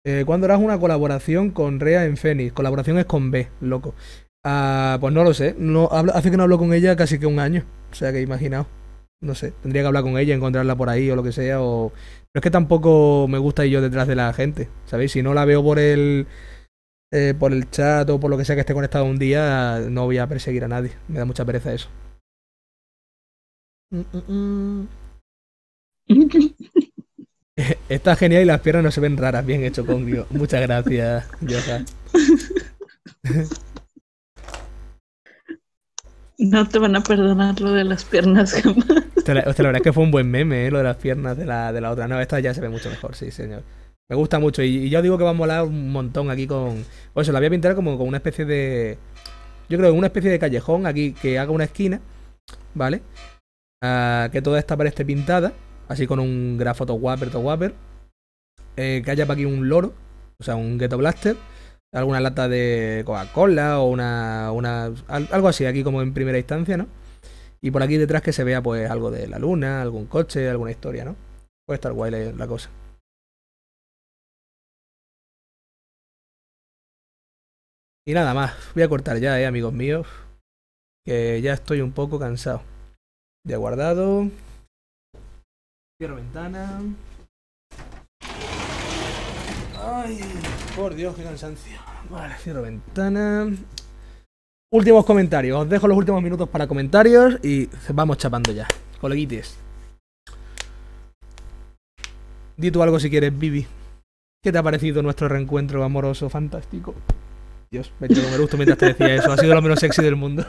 Eh, ¿Cuándo harás una colaboración con Rea en Fénix? Colaboración es con B, loco. Ah, pues no lo sé. No, hace que no hablo con ella casi que un año. O sea que imaginaos. No sé. Tendría que hablar con ella, encontrarla por ahí o lo que sea. Pero es que tampoco me gusta ir yo detrás de la gente. ¿Sabéis? Si no la veo por el. Eh, por el chat o por lo que sea que esté conectado un día, no voy a perseguir a nadie. Me da mucha pereza eso. Está genial y las piernas no se ven raras. Bien hecho, Congrio. Muchas gracias, Johan. No te van a perdonar lo de las piernas jamás. la, verdad es que fue un buen meme, ¿eh? lo de las piernas de la, de la otra. No, esta ya se ve mucho mejor, sí, señor. Me gusta mucho. Y, yo digo que va a molar un montón aquí con. Pues eso, la voy a pintar como con una especie de. Yo creo que una especie de callejón aquí que haga una esquina, ¿vale? Ah, que toda esta pared esté pintada, así con un grafo top wapper, top wapper. Eh, que haya para aquí un loro, o sea, un ghetto blaster alguna lata de Coca-Cola o una, una, algo así aquí como en primera instancia, ¿no? Y por aquí detrás que se vea pues algo de la luna, algún coche, alguna historia, ¿no? Puede estar guay la, cosa. Y nada más, voy a cortar ya, eh, amigos míos, que ya estoy un poco cansado. Ya guardado. Cierro ventana. Ay, por Dios, qué cansancio. Vale, cierro ventana. Últimos comentarios. Os dejo los últimos minutos para comentarios y vamos chapando ya. Coleguites. Di tú algo si quieres, Vivi. ¿Qué te ha parecido nuestro reencuentro amoroso fantástico? Dios, me he me gusto mientras te decía eso. Ha sido lo menos sexy del mundo.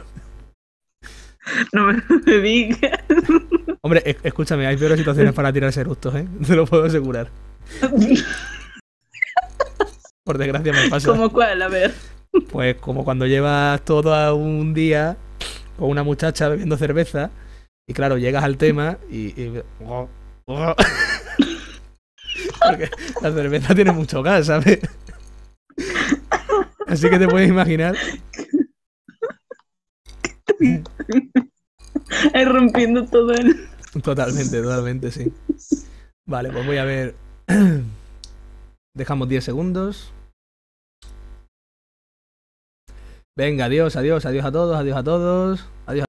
No me, digas. Hombre, escúchame, hay peores situaciones para tirarse eructos, ¿eh? Te lo puedo asegurar. Por desgracia me pasa. ¿Cómo cuál? A ver. Pues como cuando llevas todo un día con una muchacha bebiendo cerveza y claro, llegas al tema y... Porque la cerveza tiene mucho gas, ¿sabes? Así que te puedes imaginar. Ahí rompiendo todo el... Totalmente, totalmente, sí. Vale, pues voy a ver. Dejamos 10 segundos. Venga, adiós, adiós, adiós a todos, adiós a todos. Adiós.